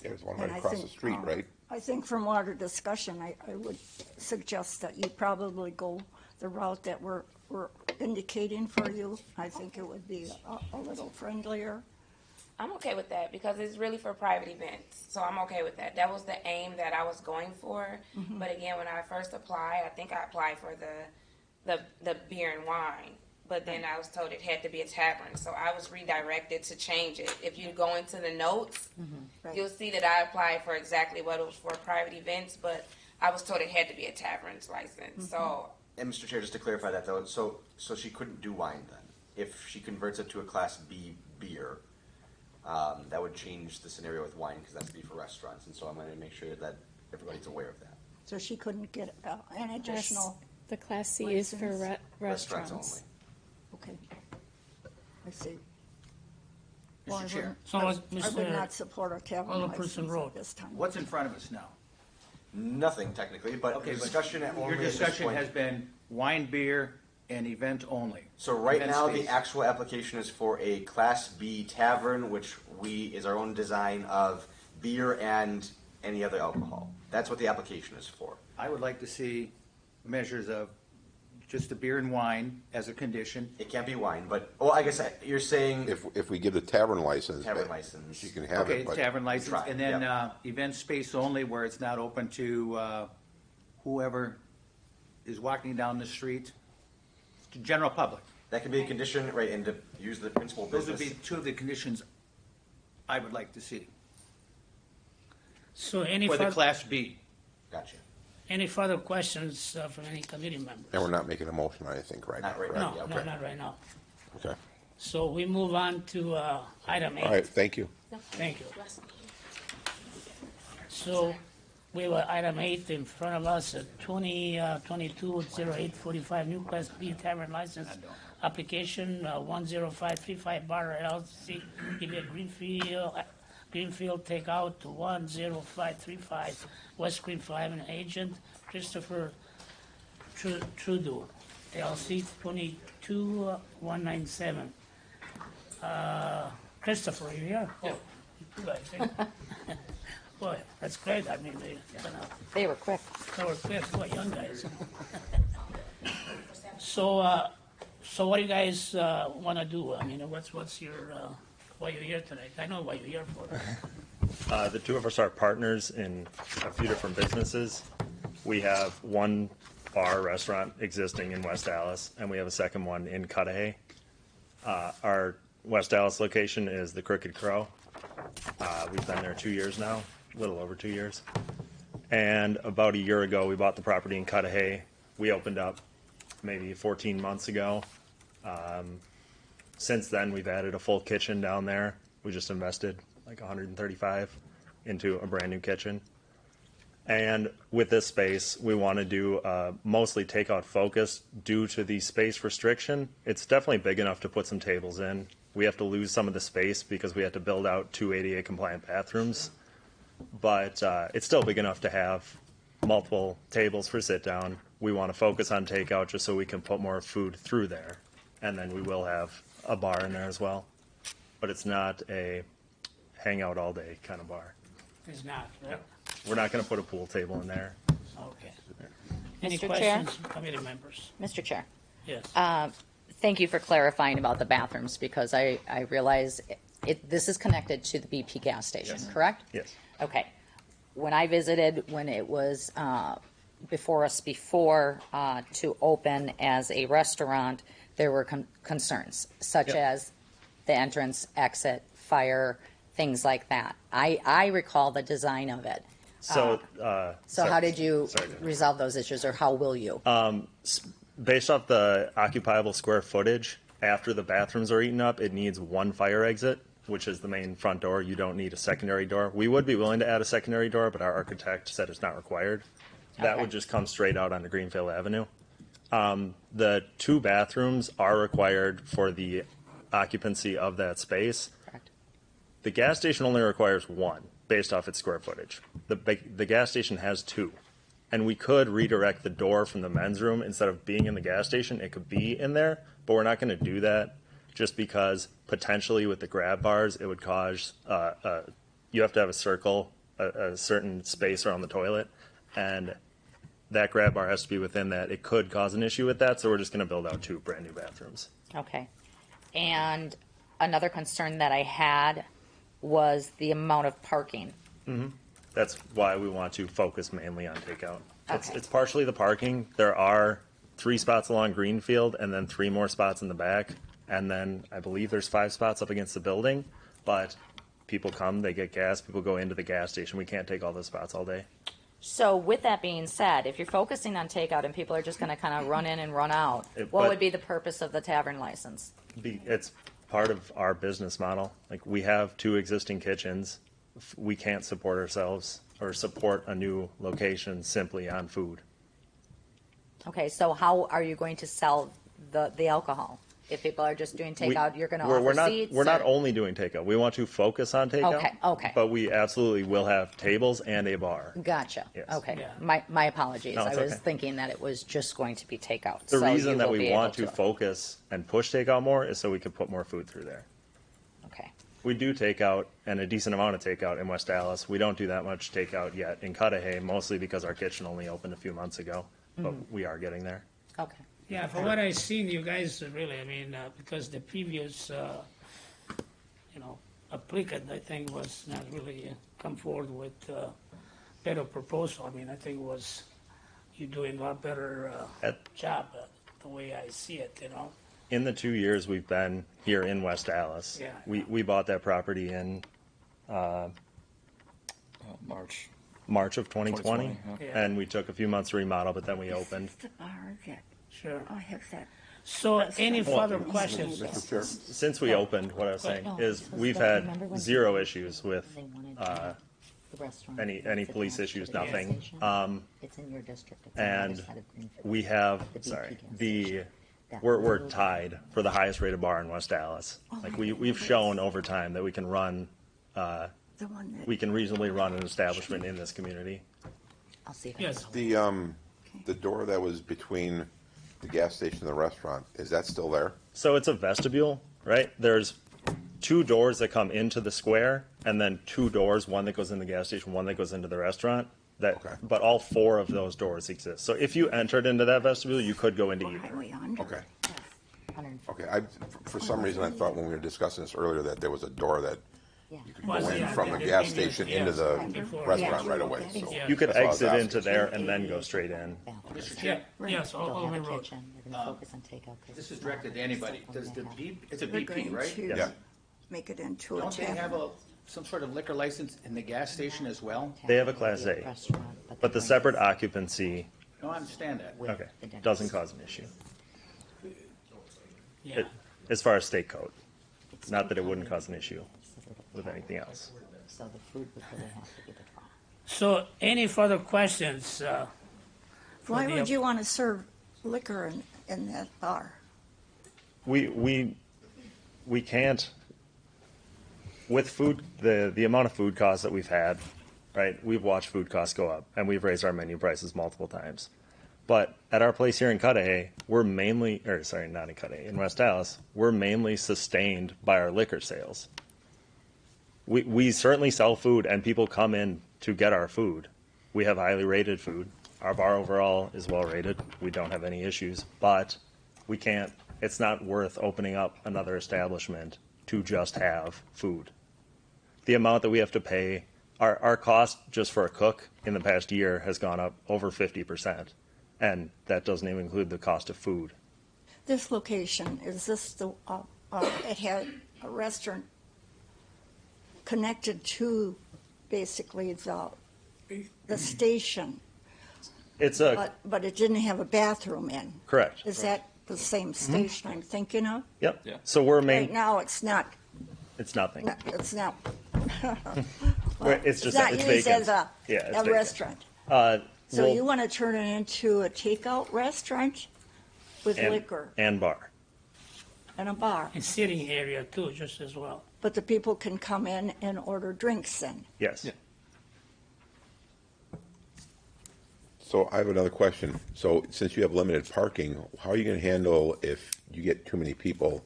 Speaker 4: There's one
Speaker 9: And
Speaker 4: right
Speaker 9: I
Speaker 4: across the
Speaker 9: think,
Speaker 4: street,
Speaker 9: um,
Speaker 4: right?
Speaker 9: I think from our discussion, I, I would suggest that you probably go the route that we're, we're indicating for you. I think it would be a, a little friendlier.
Speaker 8: I'm okay with that because it's really for private events. So I'm okay with that. That was the aim that I was going for. Mm-hmm. But again, when I first applied, I think I applied for the the the beer and wine. But then I was told it had to be a tavern. So I was redirected to change it. If you go into the notes, mm-hmm.
Speaker 9: Right.
Speaker 8: you'll see that I applied for exactly what it was for private events, but I was told it had to be a tavern's license. Mm-hmm. So
Speaker 5: And Mr. Chair, just to clarify that though, so, so she couldn't do wine then? If she converts it to a Class B beer, um, that would change the scenario with wine, because that's be for restaurants, and so I'm gonna make sure that everybody's aware of that.
Speaker 9: So she couldn't get uh, an additional,
Speaker 3: The Class C is for re-
Speaker 5: Restaurants
Speaker 3: restaurants.
Speaker 5: only.
Speaker 9: okay. I see. Well, I
Speaker 7: Mr. Chair,
Speaker 9: wouldn't-
Speaker 1: So
Speaker 9: I
Speaker 1: was
Speaker 9: would- I would
Speaker 1: Mr.
Speaker 9: not support a tavern
Speaker 1: Alderperson
Speaker 9: license
Speaker 1: Rowe.
Speaker 9: at this time.
Speaker 7: what's in front of us now?
Speaker 5: Nothing technically, but
Speaker 7: Okay, but
Speaker 5: discussion at
Speaker 7: Your
Speaker 5: only at
Speaker 7: discussion has been wine, beer, and event only.
Speaker 5: So right
Speaker 7: Event
Speaker 5: now,
Speaker 7: space.
Speaker 5: the actual application is for a Class B tavern, which we, is our own design of beer and any other alcohol. That's what the application is for.
Speaker 7: I would like to see measures of just the beer and wine as a condition.
Speaker 5: It can't be wine, but, oh, I guess I- you're saying
Speaker 4: If, if we give the tavern license.
Speaker 5: tavern license.
Speaker 4: She can have
Speaker 7: Okay,
Speaker 4: it, but.
Speaker 7: tavern license,
Speaker 5: Try,
Speaker 7: and then,
Speaker 5: yeah.
Speaker 7: uh, event space only where it's not open to, uh, whoever is walking down the street, to general public.
Speaker 5: That could be a condition, right, and to use the principal
Speaker 7: Those would
Speaker 5: business.
Speaker 7: be two of the conditions I would like to see
Speaker 1: So any
Speaker 7: for the
Speaker 1: further,
Speaker 7: Class B.
Speaker 5: Gotcha.
Speaker 1: any further questions uh, from any committee members?
Speaker 4: And we're not making a motion on anything right now,
Speaker 5: Not right
Speaker 4: correct?
Speaker 5: now.
Speaker 1: No,
Speaker 5: Yeah,
Speaker 1: no,
Speaker 5: okay.
Speaker 1: not right now.
Speaker 4: Okay.
Speaker 1: So we move on to uh, item
Speaker 4: All right,
Speaker 1: eight.
Speaker 4: thank you.
Speaker 1: Thank you. So we have item eight in front of us, uh, twenty, uh, twenty-two, zero eight forty-five, new Class B tavern license application, uh, one zero five three five Bar LLC, give it Greenfield, uh, Greenfield takeout to one zero five three five West Greenfield Avenue, agent Christopher Tru- Trudeau, LC twenty-two, uh, one nine seven. Uh, Christopher, are you here? Oh, you guys, eh? Boy, that's great, I mean, they, you know,
Speaker 2: They were quick.
Speaker 1: they were quick, what young guys. So, uh, so what do you guys, uh, wanna do? I mean, what's, what's your, uh, why you're here tonight? I know why you're here for.
Speaker 10: Uh, the two of us are partners in a few different businesses. We have one bar restaurant existing in West Allis, and we have a second one in Cudahy. Uh, our West Allis location is the Crooked Crow. Uh, we've been there two years now, a little over two years. And about a year ago, we bought the property in Cudahy. We opened up maybe 14 months ago. Um, since then, we've added a full kitchen down there. We just invested like 135 into a brand new kitchen. And with this space, we want to do uh, mostly takeout focus due to the space restriction. It's definitely big enough to put some tables in. We have to lose some of the space because we have to build out two ADA compliant bathrooms. But uh, it's still big enough to have multiple tables for sit down. We want to focus on takeout just so we can put more food through there. And then we will have a bar in there as well. But it's not a hangout all day kind of bar.
Speaker 1: It's not,
Speaker 10: No.
Speaker 1: right?
Speaker 10: We're not gonna put a pool table in there.
Speaker 1: Okay. Any
Speaker 2: Mr. Chair?
Speaker 1: questions, committee members?
Speaker 2: Mr. Chair.
Speaker 1: Yes.
Speaker 2: Thank you for clarifying about the bathrooms, because I, I realize it, this is connected to the BP gas station,
Speaker 10: Yes.
Speaker 2: correct?
Speaker 10: Yes.
Speaker 2: Okay. When I visited, when it was uh, before us before uh, to open as a restaurant, there were con- concerns, such
Speaker 10: Yep.
Speaker 2: as the entrance, exit, fire, things like that. I, I recall the design of it.
Speaker 10: So, uh.
Speaker 2: So how did you
Speaker 10: sorry
Speaker 2: resolve those issues, or how will you?
Speaker 10: based off the occupiable square footage, after the bathrooms are eaten up, it needs one fire exit, which is the main front door. You don't need a secondary door. We would be willing to add a secondary door, but our architect said it's not required. That
Speaker 2: Okay.
Speaker 10: would just come straight out onto Greenfield Avenue. Um, the two bathrooms are required for the occupancy of that space.
Speaker 2: Correct.
Speaker 10: The gas station only requires one based off its square footage. The, ba- the gas station has two. And we could redirect the door from the men's room instead of being in the gas station, it could be in there, but we're not going to do that just because potentially with the grab bars, it would cause, uh, uh, you have to have a circle, a, a certain space around the toilet. And that grab bar has to be within that. It could cause an issue with that, so we're just going to build out two brand new bathrooms.
Speaker 2: Okay. And another concern that I had was the amount of parking.
Speaker 10: That's why we want to focus mainly on takeout. It's,
Speaker 2: Okay.
Speaker 10: it's partially the parking. There are three spots along Greenfield and then three more spots in the back. And then I believe there's five spots up against the building. But people come, they get gas, people go into the gas station. We can't take all those spots all day.
Speaker 2: So with that being said, if you're focusing on takeout and people are just gonna kind of run in and run out,
Speaker 10: It-
Speaker 2: what
Speaker 10: but-
Speaker 2: would be the purpose of the tavern license?
Speaker 10: Be, it's part of our business model. Like we have two existing kitchens. F- We can't support ourselves or support a new location simply on food.
Speaker 2: Okay, so how are you going to sell the, the alcohol? If people are just doing
Speaker 10: We-
Speaker 2: takeout, you're gonna
Speaker 10: we're- we're
Speaker 2: offer
Speaker 10: not-
Speaker 2: seats?
Speaker 10: We're not only doing takeout. We want to focus on takeout.
Speaker 2: Okay, okay.
Speaker 10: But we absolutely will have tables and a bar.
Speaker 2: Gotcha,
Speaker 10: Yes.
Speaker 2: okay.
Speaker 1: Yeah.
Speaker 2: My, my apologies.
Speaker 10: No,
Speaker 2: I was
Speaker 10: okay.
Speaker 2: thinking that it was just going to be takeout.
Speaker 10: The
Speaker 2: So
Speaker 10: reason that we want
Speaker 2: able
Speaker 10: to focus and push takeout more is so we could put more food through there.
Speaker 2: Okay,
Speaker 10: We do takeout and a decent amount of takeout in West Allis. We don't do that much takeout yet in Cudahy, mostly because our kitchen only opened a few months ago. But
Speaker 2: Mm-hmm.
Speaker 10: we are getting there.
Speaker 2: okay.
Speaker 1: Yeah, from what I've seen, you guys really, I mean, uh, because the previous, uh, you know, applicant, I think, was not really uh, come forward with uh, better proposal. I mean, I think was you doing a lot better uh,
Speaker 10: At-
Speaker 1: job, uh, the way I see it, you know.
Speaker 10: In the two years we've been here in West Allis,
Speaker 1: Yeah.
Speaker 10: we, we bought that property in
Speaker 11: Uh, March.
Speaker 10: March of 2020.
Speaker 11: 2020,
Speaker 1: yeah.
Speaker 10: And we took a few months to remodel, but then we opened.
Speaker 9: The bar that,
Speaker 1: Sure.
Speaker 9: I have that.
Speaker 1: So, any
Speaker 9: Well,
Speaker 1: further questions?
Speaker 4: Mr. Chair,
Speaker 10: Since we opened, what I was saying
Speaker 2: No,
Speaker 10: is we've had zero issues with uh, any any police issues, nothing. Um,
Speaker 2: It's in your district. It's on the other
Speaker 10: and
Speaker 2: side of Greenfield.
Speaker 10: we have
Speaker 2: The
Speaker 10: sorry
Speaker 2: gas
Speaker 10: the we're we're tied for the highest rated bar in West Allis. Like we we've shown over time that we can run uh,
Speaker 9: The one that.
Speaker 10: we can reasonably run an establishment in this community.
Speaker 2: I'll see if I
Speaker 1: Yes.
Speaker 2: can.
Speaker 4: the, um, the door that was between the gas station and the restaurant, is that still there?
Speaker 10: So it's a vestibule, right? There's two doors that come into the square, and then two doors, one that goes in the gas station, one that goes into the restaurant. That,
Speaker 4: Okay.
Speaker 10: but all four of those doors exist. So if you entered into that vestibule, you could go into either.
Speaker 9: Highway.
Speaker 4: Okay,
Speaker 2: 150.
Speaker 4: okay. I, for some reason, I thought when we were discussing this earlier that there was a door that
Speaker 2: Yeah.
Speaker 4: You could
Speaker 1: Was
Speaker 4: go in
Speaker 1: yeah,
Speaker 4: from the
Speaker 1: the
Speaker 4: gas
Speaker 1: previous-
Speaker 4: station
Speaker 1: yes,
Speaker 4: into the
Speaker 1: before.
Speaker 4: restaurant right away, so.
Speaker 1: Yeah.
Speaker 10: You could
Speaker 4: That's all I was
Speaker 10: exit
Speaker 4: asking.
Speaker 10: into there and then go straight in.
Speaker 1: Yeah, yes, all
Speaker 2: Don't
Speaker 1: over the road.
Speaker 2: kitchen. You're gonna focus on takeout. 'cause
Speaker 7: This is directed to anybody.
Speaker 2: it's
Speaker 7: Does
Speaker 2: not
Speaker 7: the
Speaker 2: gonna
Speaker 7: B, it's a
Speaker 9: We're
Speaker 7: BP,
Speaker 9: going
Speaker 7: right?
Speaker 9: to
Speaker 10: Yes.
Speaker 9: Make it into a
Speaker 7: Don't they have a,
Speaker 9: tavern.
Speaker 7: some sort of liquor license in the gas station as well?
Speaker 10: They have a Class A, But the separate occupancy,
Speaker 7: No, I understand that.
Speaker 10: okay, doesn't cause an issue.
Speaker 1: Yeah.
Speaker 10: As far as state code,
Speaker 2: It's
Speaker 10: not that it wouldn't cause an issue
Speaker 2: so that it
Speaker 10: with anything else.
Speaker 2: So the food would really have to be the problem.
Speaker 1: So, any further questions? uh, for
Speaker 9: Why
Speaker 1: the-
Speaker 9: would you want to serve liquor in, in that bar?
Speaker 10: We, we, we can't, with food, the, the amount of food costs that we've had, right? We've watched food costs go up and we've raised our menu prices multiple times. But at our place here in Cudahy, we're mainly, or sorry, not in Cudahy, in West Allis, we're mainly sustained by our liquor sales. We, we certainly sell food and people come in to get our food. We have highly rated food. Our bar overall is well rated. We don't have any issues, but we can't, it's not worth opening up another establishment to just have food. The amount that we have to pay, our, our cost just for a cook in the past year has gone up over 50%. And that doesn't even include the cost of food.
Speaker 9: This location, is this the, uh, uh, it had a restaurant connected to basically the, the station,
Speaker 10: It's a,
Speaker 9: but, but it didn't have a bathroom in.
Speaker 10: correct.
Speaker 9: Is that the same station I'm thinking of?
Speaker 10: Yep.
Speaker 11: Yeah.
Speaker 10: So we're
Speaker 9: Right
Speaker 10: main,
Speaker 9: now, it's not,
Speaker 10: it's nothing.
Speaker 9: not- it's not.
Speaker 10: It's just,
Speaker 9: not
Speaker 10: it's
Speaker 9: used
Speaker 10: vacant.
Speaker 9: as a,
Speaker 10: Yeah, it's
Speaker 9: a
Speaker 10: vacant.
Speaker 9: restaurant.
Speaker 10: Uh,
Speaker 9: So
Speaker 10: well,
Speaker 9: you want to turn it into a takeout restaurant with
Speaker 10: and-
Speaker 9: liquor
Speaker 10: And bar.
Speaker 9: And a bar?
Speaker 1: And sitting area too, just as well.
Speaker 9: But the people can come in and order drinks then?
Speaker 10: Yes.
Speaker 11: Yeah.
Speaker 4: So I have another question. So since you have limited parking, how are you gonna handle if you get too many people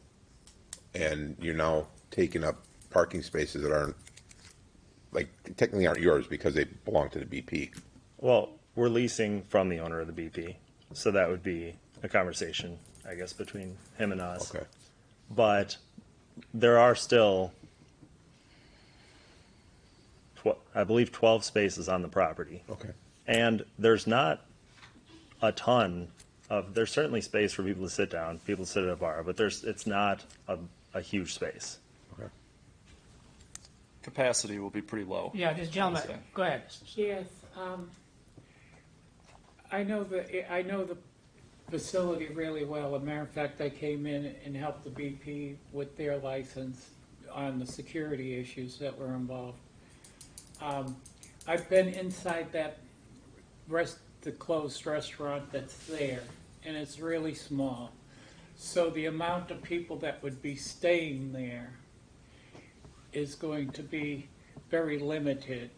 Speaker 4: and you're now taking up parking spaces that aren't, like technically aren't yours because they belong to the BP?
Speaker 10: Well, we're leasing from the owner of the BP, so that would be a conversation, I guess, between him and us.
Speaker 4: Okay.
Speaker 10: But there are still, tw- I believe, 12 spaces on the property.
Speaker 4: Okay.
Speaker 10: And there's not a ton of, there's certainly space for people to sit down, people to sit at a bar, but there's, it's not a, a huge space.
Speaker 4: Okay.
Speaker 11: Capacity will be pretty low.
Speaker 1: Yeah, this gentleman, go ahead.
Speaker 12: Yes, um, I know the, I know the facility really well. As a matter of fact, I came in and helped the BP with their license on the security issues that were involved. Um, I've been inside that rest, the closed restaurant that's there, and it's really small. So the amount of people that would be staying there is going to be very limited.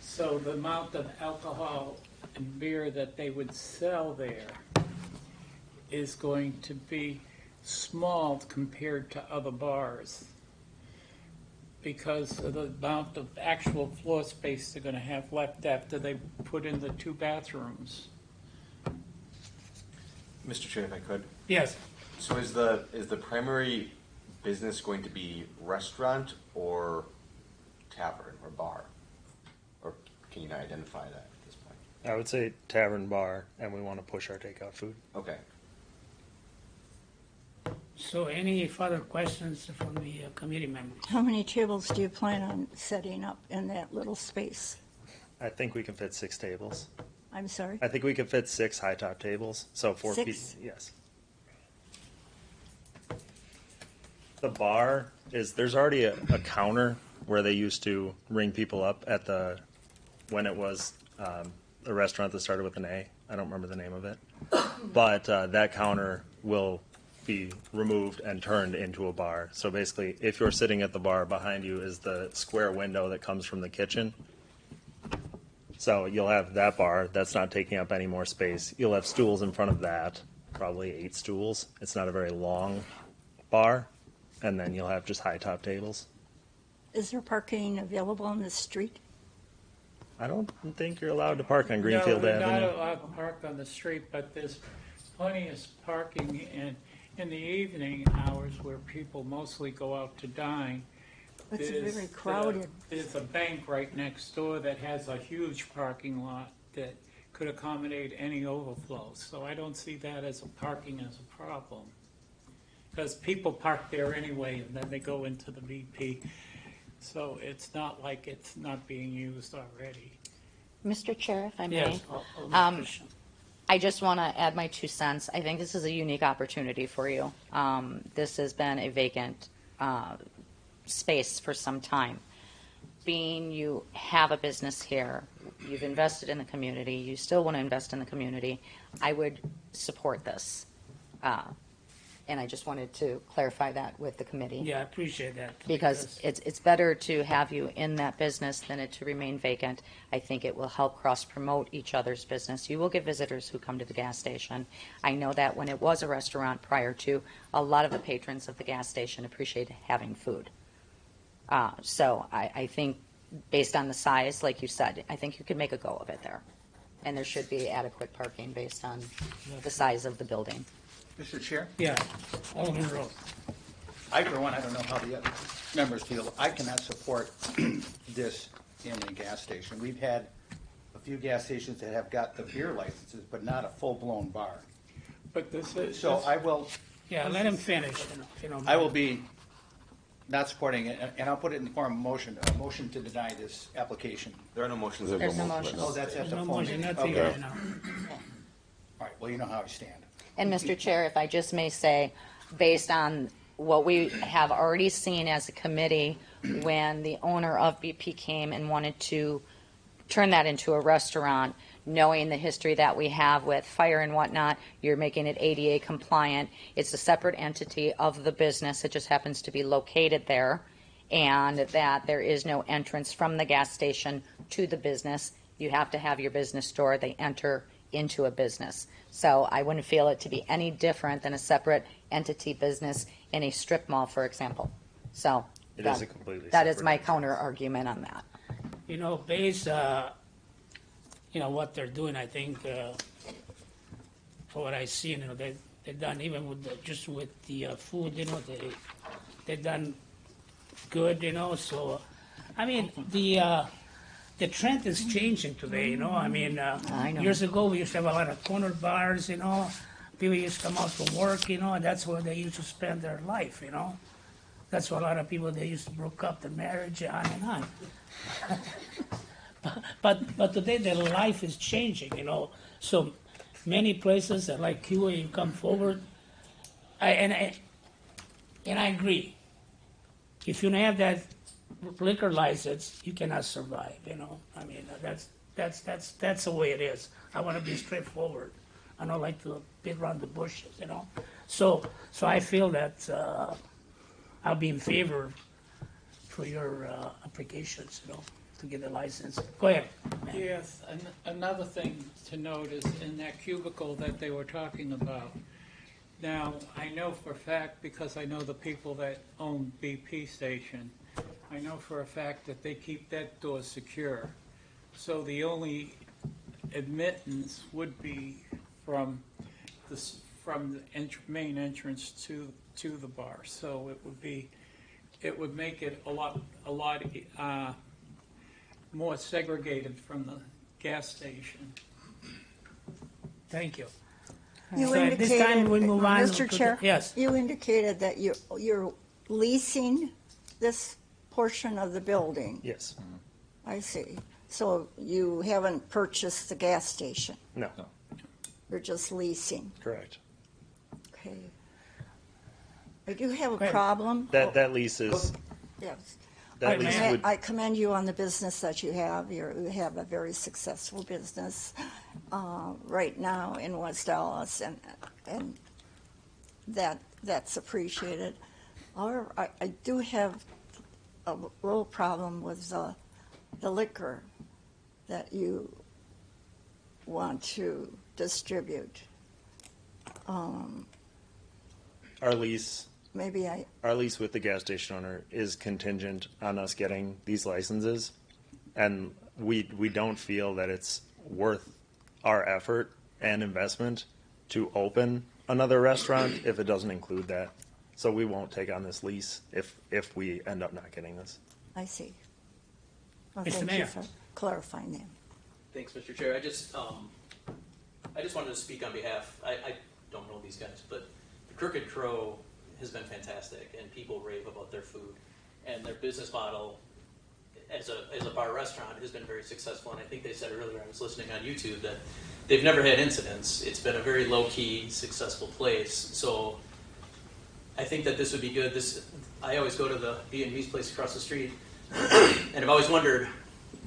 Speaker 12: So the amount of alcohol beer that they would sell there is going to be small compared to other bars. Because of the amount of actual floor space they're gonna have left after they put in the two bathrooms.
Speaker 5: Mr. Chair, if I could.
Speaker 1: Yes,
Speaker 5: So is the, is the primary business going to be restaurant or tavern or bar? Or can you not identify that at this point?
Speaker 10: I would say tavern bar, and we want to push our takeout food.
Speaker 5: Okay.
Speaker 1: so any further questions from the uh, committee members?
Speaker 9: How many tables do you plan on setting up in that little space?
Speaker 10: I think we can fit six tables.
Speaker 9: I'm sorry?
Speaker 10: I think we can fit six high top tables, so four feet.
Speaker 9: Six?
Speaker 10: Yes. The bar is there's already a, a counter where they used to ring people up at the when it was um, a restaurant that started with an A. I don't remember the name of it, but uh, that counter will be removed and turned into a bar. So basically, if you're sitting at the bar, behind you is the square window that comes from the kitchen. So you'll have that bar that's not taking up any more space. You'll have stools in front of that, probably eight stools. It's not a very long bar. And then you'll have just high top tables.
Speaker 9: Is there parking available on the street?
Speaker 10: I don't think you're allowed to park on Greenfield
Speaker 12: No, they're
Speaker 10: Avenue.
Speaker 12: not allowed to park on the street, but there's plenty of parking in, in the evening hours where people mostly go out to dine.
Speaker 9: It's
Speaker 12: There's
Speaker 9: very
Speaker 12: the-
Speaker 9: crowded.
Speaker 12: There's a bank right next door that has a huge parking lot that could accommodate any overflow. So I don't see that as a parking as a problem. Because people park there anyway and then they go into the BP. So it's not like it's not being used already.
Speaker 2: Mr. Chair, if I may.
Speaker 1: Yes. I'll- I'll make a
Speaker 2: Um. I just want to add my two cents. I think this is a unique opportunity for you. Um, this has been a vacant uh, space for some time. Being you have a business here, you've invested in the community, you still want to invest in the community, I would support this. Uh, and I just wanted to clarify that with the committee.
Speaker 1: Yeah, I appreciate that.
Speaker 2: Because it's, it's better to have you in that business than it to remain vacant. I think it will help cross-promote each other's business. You will get visitors who come to the gas station. I know that when it was a restaurant prior to, a lot of the patrons of the gas station appreciated having food. Uh, so I, I think based on the size, like you said, I think you could make a go of it there. And there should be adequate parking based on the size of the building.
Speaker 7: Mr. Chair?
Speaker 1: Yeah, Alderman Rowe.
Speaker 7: I, for one, I don't know how the other members feel. I cannot support this in a gas station. We've had a few gas stations that have got the beer licenses, but not a full-blown bar.
Speaker 12: But this is.
Speaker 7: So
Speaker 12: this-
Speaker 7: I will,
Speaker 1: Yeah, let him finish, you know, if you don't
Speaker 7: I will
Speaker 1: mind.
Speaker 7: be not supporting it, and I'll put it in the form of motion, a motion to deny this application.
Speaker 5: There are no motions.
Speaker 2: There's no motion.
Speaker 7: Oh, that's at the
Speaker 1: No
Speaker 7: phone.
Speaker 1: motion,
Speaker 7: meeting.
Speaker 1: nothing,
Speaker 7: Okay.
Speaker 1: you know.
Speaker 7: All right, well, you know how I stand.
Speaker 2: And Mr. Chair, if I just may say, based on what we have already seen as a committee, when the owner of BP came and wanted to turn that into a restaurant, knowing the history that we have with fire and whatnot, you're making it ADA compliant. It's a separate entity of the business. It just happens to be located there. And that there is no entrance from the gas station to the business. You have to have your business store. They enter into a business. So I wouldn't feel it to be any different than a separate entity business in a strip mall, for example. So.
Speaker 10: It is
Speaker 2: that-
Speaker 10: a completely
Speaker 2: That is
Speaker 10: separate
Speaker 2: my
Speaker 10: entity.
Speaker 2: counter argument on that.
Speaker 1: You know, based, uh, you know, what they're doing, I think, uh, for what I see, you know, they, they've done, even with, the- just with the uh, food, you know, they, they've done good, you know, so, I mean, the, uh, the trend is changing today, you know, I mean, uh,
Speaker 2: I know.
Speaker 1: years ago, we used to have a lot of corner bars, you know, people used to come out from work, you know, and that's where they used to spend their life, you know. That's why a lot of people, they used to broke up the marriage, on and on. But, but today the life is changing, you know, so many places that like you, you come forward, I, and I, and I agree. If you have that liquor license, you cannot survive, you know, I mean, that's, that's, that's, that's the way it is. I wanna be straightforward, I don't like to beat around the bushes, you know, so, so I feel that, uh, I'll be in favor for your, uh, applications, you know, to get a license. Go ahead.
Speaker 12: Yes, an- another thing to note is in that cubicle that they were talking about. Now, I know for a fact, because I know the people that own BP station, I know for a fact that they keep that door secure. So the only admittance would be from this, from the ent- main entrance to, to the bar. So it would be, it would make it a lot, a lot, uh, more segregated from the gas station.
Speaker 1: Thank you.
Speaker 9: You
Speaker 1: So at this time,
Speaker 9: indicated,
Speaker 1: we move on to
Speaker 9: Mr.
Speaker 1: the-
Speaker 9: Chair?
Speaker 1: yes.
Speaker 9: You indicated that you, you're leasing this portion of the building.
Speaker 10: Yes.
Speaker 9: I see. So you haven't purchased the gas station?
Speaker 10: No.
Speaker 9: You're just leasing?
Speaker 10: Correct.
Speaker 9: Okay. I do have a
Speaker 1: ahead.
Speaker 9: problem.
Speaker 10: That that lease is
Speaker 9: Yes.
Speaker 10: that
Speaker 1: Right,
Speaker 10: lease
Speaker 1: ma'am.
Speaker 10: would
Speaker 9: I commend you on the business that you have. You're, you have a very successful business uh, right now in West Allis, and and that that's appreciated. However, I, I do have a little problem with the the liquor that you want to distribute. Um,
Speaker 10: our lease
Speaker 9: maybe I
Speaker 10: our lease with the gas station owner is contingent on us getting these licenses, and we we don't feel that it's worth our effort and investment to open another restaurant if it doesn't include that. So we won't take on this lease if if we end up not getting this.
Speaker 9: I see. Well,
Speaker 1: Mr.
Speaker 9: thank
Speaker 1: Mayor.
Speaker 9: you for clarifying that.
Speaker 11: Thanks, Mr. Chair. I just, um, I just wanted to speak on behalf, I, I don't know these guys, but the Crooked Crow has been fantastic and people rave about their food. And their business model as a, as a bar restaurant has been very successful. And I think they said earlier, I was listening on YouTube, that they've never had incidents. It's been a very low-key, successful place. So I think that this would be good. This, I always go to the B and B's place across the street, and I've always wondered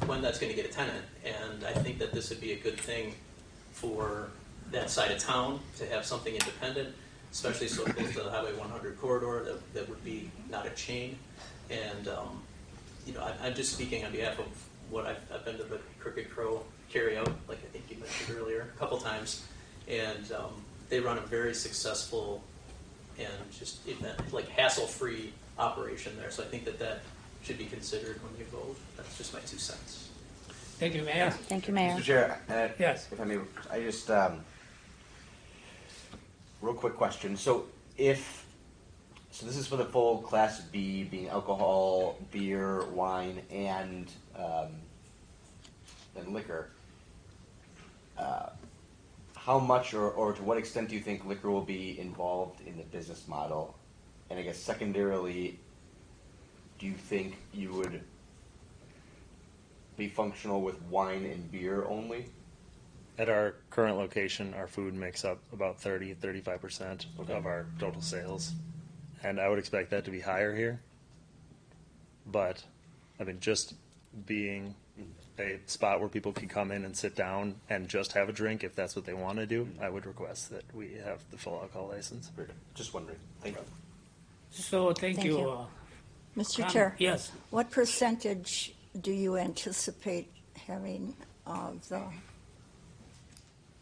Speaker 11: when that's going to get a tenant. And I think that this would be a good thing for that side of town to have something independent, especially so close to the Highway 100 corridor that, that would be not a chain. And um, you know, I, I'm just speaking on behalf of what I've, I've been to the Crooked Crow carryout, like I think you mentioned earlier, a couple times, and um, they run a very successful and just event, like hassle-free operation there. So I think that that should be considered when you vote. That's just my two cents.
Speaker 1: Thank you, Mayor.
Speaker 2: Thank you, Mayor.
Speaker 5: Mr. Chair, uh,
Speaker 1: Yes.
Speaker 5: if I may, I just, um, real quick question. So if, so this is for the full Class B, being alcohol, beer, wine, and, um, and liquor. Uh, How much or, or to what extent do you think liquor will be involved in the business model? And I guess secondarily, do you think you would be functional with wine and beer only?
Speaker 10: At our current location, our food makes up about 30, 35% of our total sales. And I would expect that to be higher here. But, I mean, just being a spot where people can come in and sit down and just have a drink, if that's what they want to do, I would request that we have the full alcohol license.
Speaker 5: Just wondering. Thank you.
Speaker 1: So, thank
Speaker 9: Thank
Speaker 1: you.
Speaker 9: you.
Speaker 1: uh,
Speaker 9: Mr.
Speaker 1: Tom,
Speaker 9: Chair?
Speaker 1: Yes.
Speaker 9: What percentage do you anticipate having of the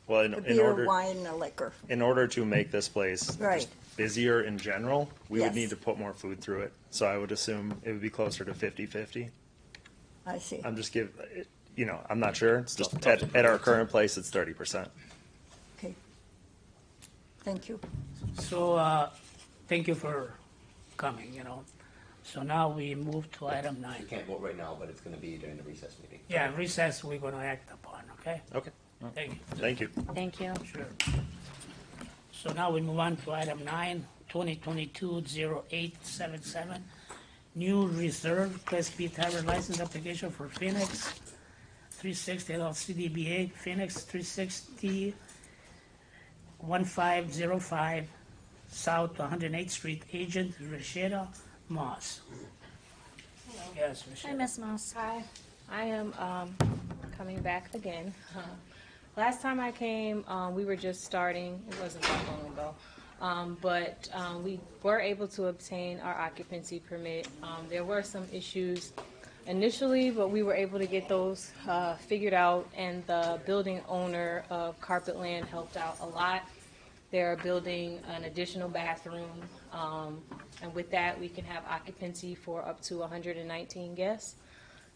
Speaker 10: Well, in,
Speaker 9: the
Speaker 10: in
Speaker 9: beer,
Speaker 10: order,
Speaker 9: wine, and liquor?
Speaker 10: in order to make this place
Speaker 9: Right.
Speaker 10: busier in general, we
Speaker 9: Yes.
Speaker 10: would need to put more food through it. So I would assume it would be closer to 50 50.
Speaker 9: I see.
Speaker 10: I'm just give, you know, I'm not sure. It's just at, at our current place, it's 30%.
Speaker 9: Okay. Thank you.
Speaker 1: So, uh, thank you for coming, you know. So now we move to item nine.
Speaker 5: You can't vote right now, but it's going to be during the recess meeting.
Speaker 1: Yeah, recess, we're gonna act upon, okay?
Speaker 10: Okay.
Speaker 1: Thank you.
Speaker 10: Thank you.
Speaker 2: Thank you.
Speaker 1: Sure. So now we move on to item nine, 2022-0877, new reserve Class B tavern license application for Phoenix, 360 LLC DBA, Phoenix 360 1505 South 108th Street, agent Rashida Moss. Yes,
Speaker 13: Hi,
Speaker 1: Rashida.
Speaker 13: Miss Moss. Hi. I am um, coming back again. Last time I came, um, we were just starting. It wasn't that long ago. Um, but um, we were able to obtain our occupancy permit. Um, there were some issues initially, but we were able to get those uh, figured out, and the building owner of Carpetland helped out a lot. They're building an additional bathroom, um, and with that, we can have occupancy for up to 119 guests.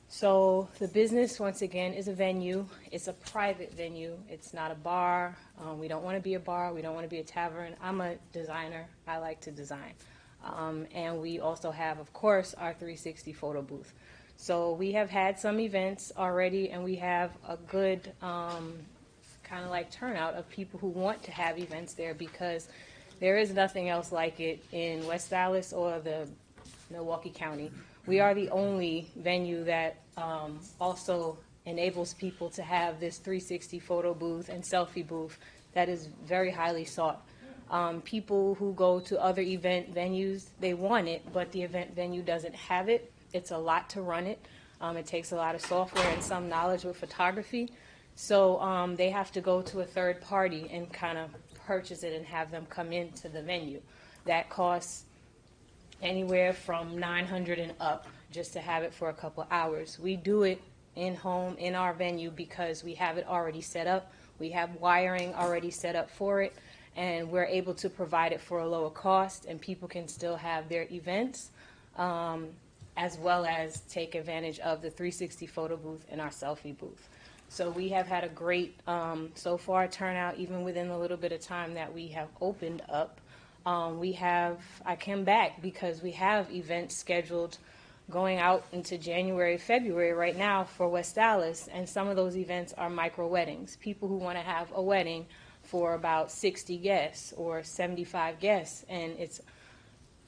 Speaker 13: So the business, once again, is a venue. It's a private venue. It's not a bar. Um, we don't want to be a bar. We don't want to be a tavern. I'm a designer. I like to design. Um, and we also have, of course, our 360 photo booth. So we have had some events already, and we have a good um, kind of like turnout of people who want to have events there because there is nothing else like it in West Allis or the Milwaukee County. We are the only venue that um, also enables people to have this 360 photo booth and selfie booth that is very highly sought. Um, people who go to other event venues, they want it, but the event venue doesn't have it. It's a lot to run it. Um, it takes a lot of software and some knowledge with photography. So um, they have to go to a third party and kind of purchase it and have them come into the venue. That costs anywhere from 900 and up just to have it for a couple hours. We do it in home in our venue because we have it already set up. We have wiring already set up for it and we're able to provide it for a lower cost and people can still have their events um, as well as take advantage of the 360 photo booth and our selfie booth. So we have had a great, um, so far, turnout, even within the little bit of time that we have opened up. Um, we have, I came back because we have events scheduled going out into January, February right now for West Allis, and some of those events are micro weddings. People who want to have a wedding for about 60 guests or 75 guests, and it's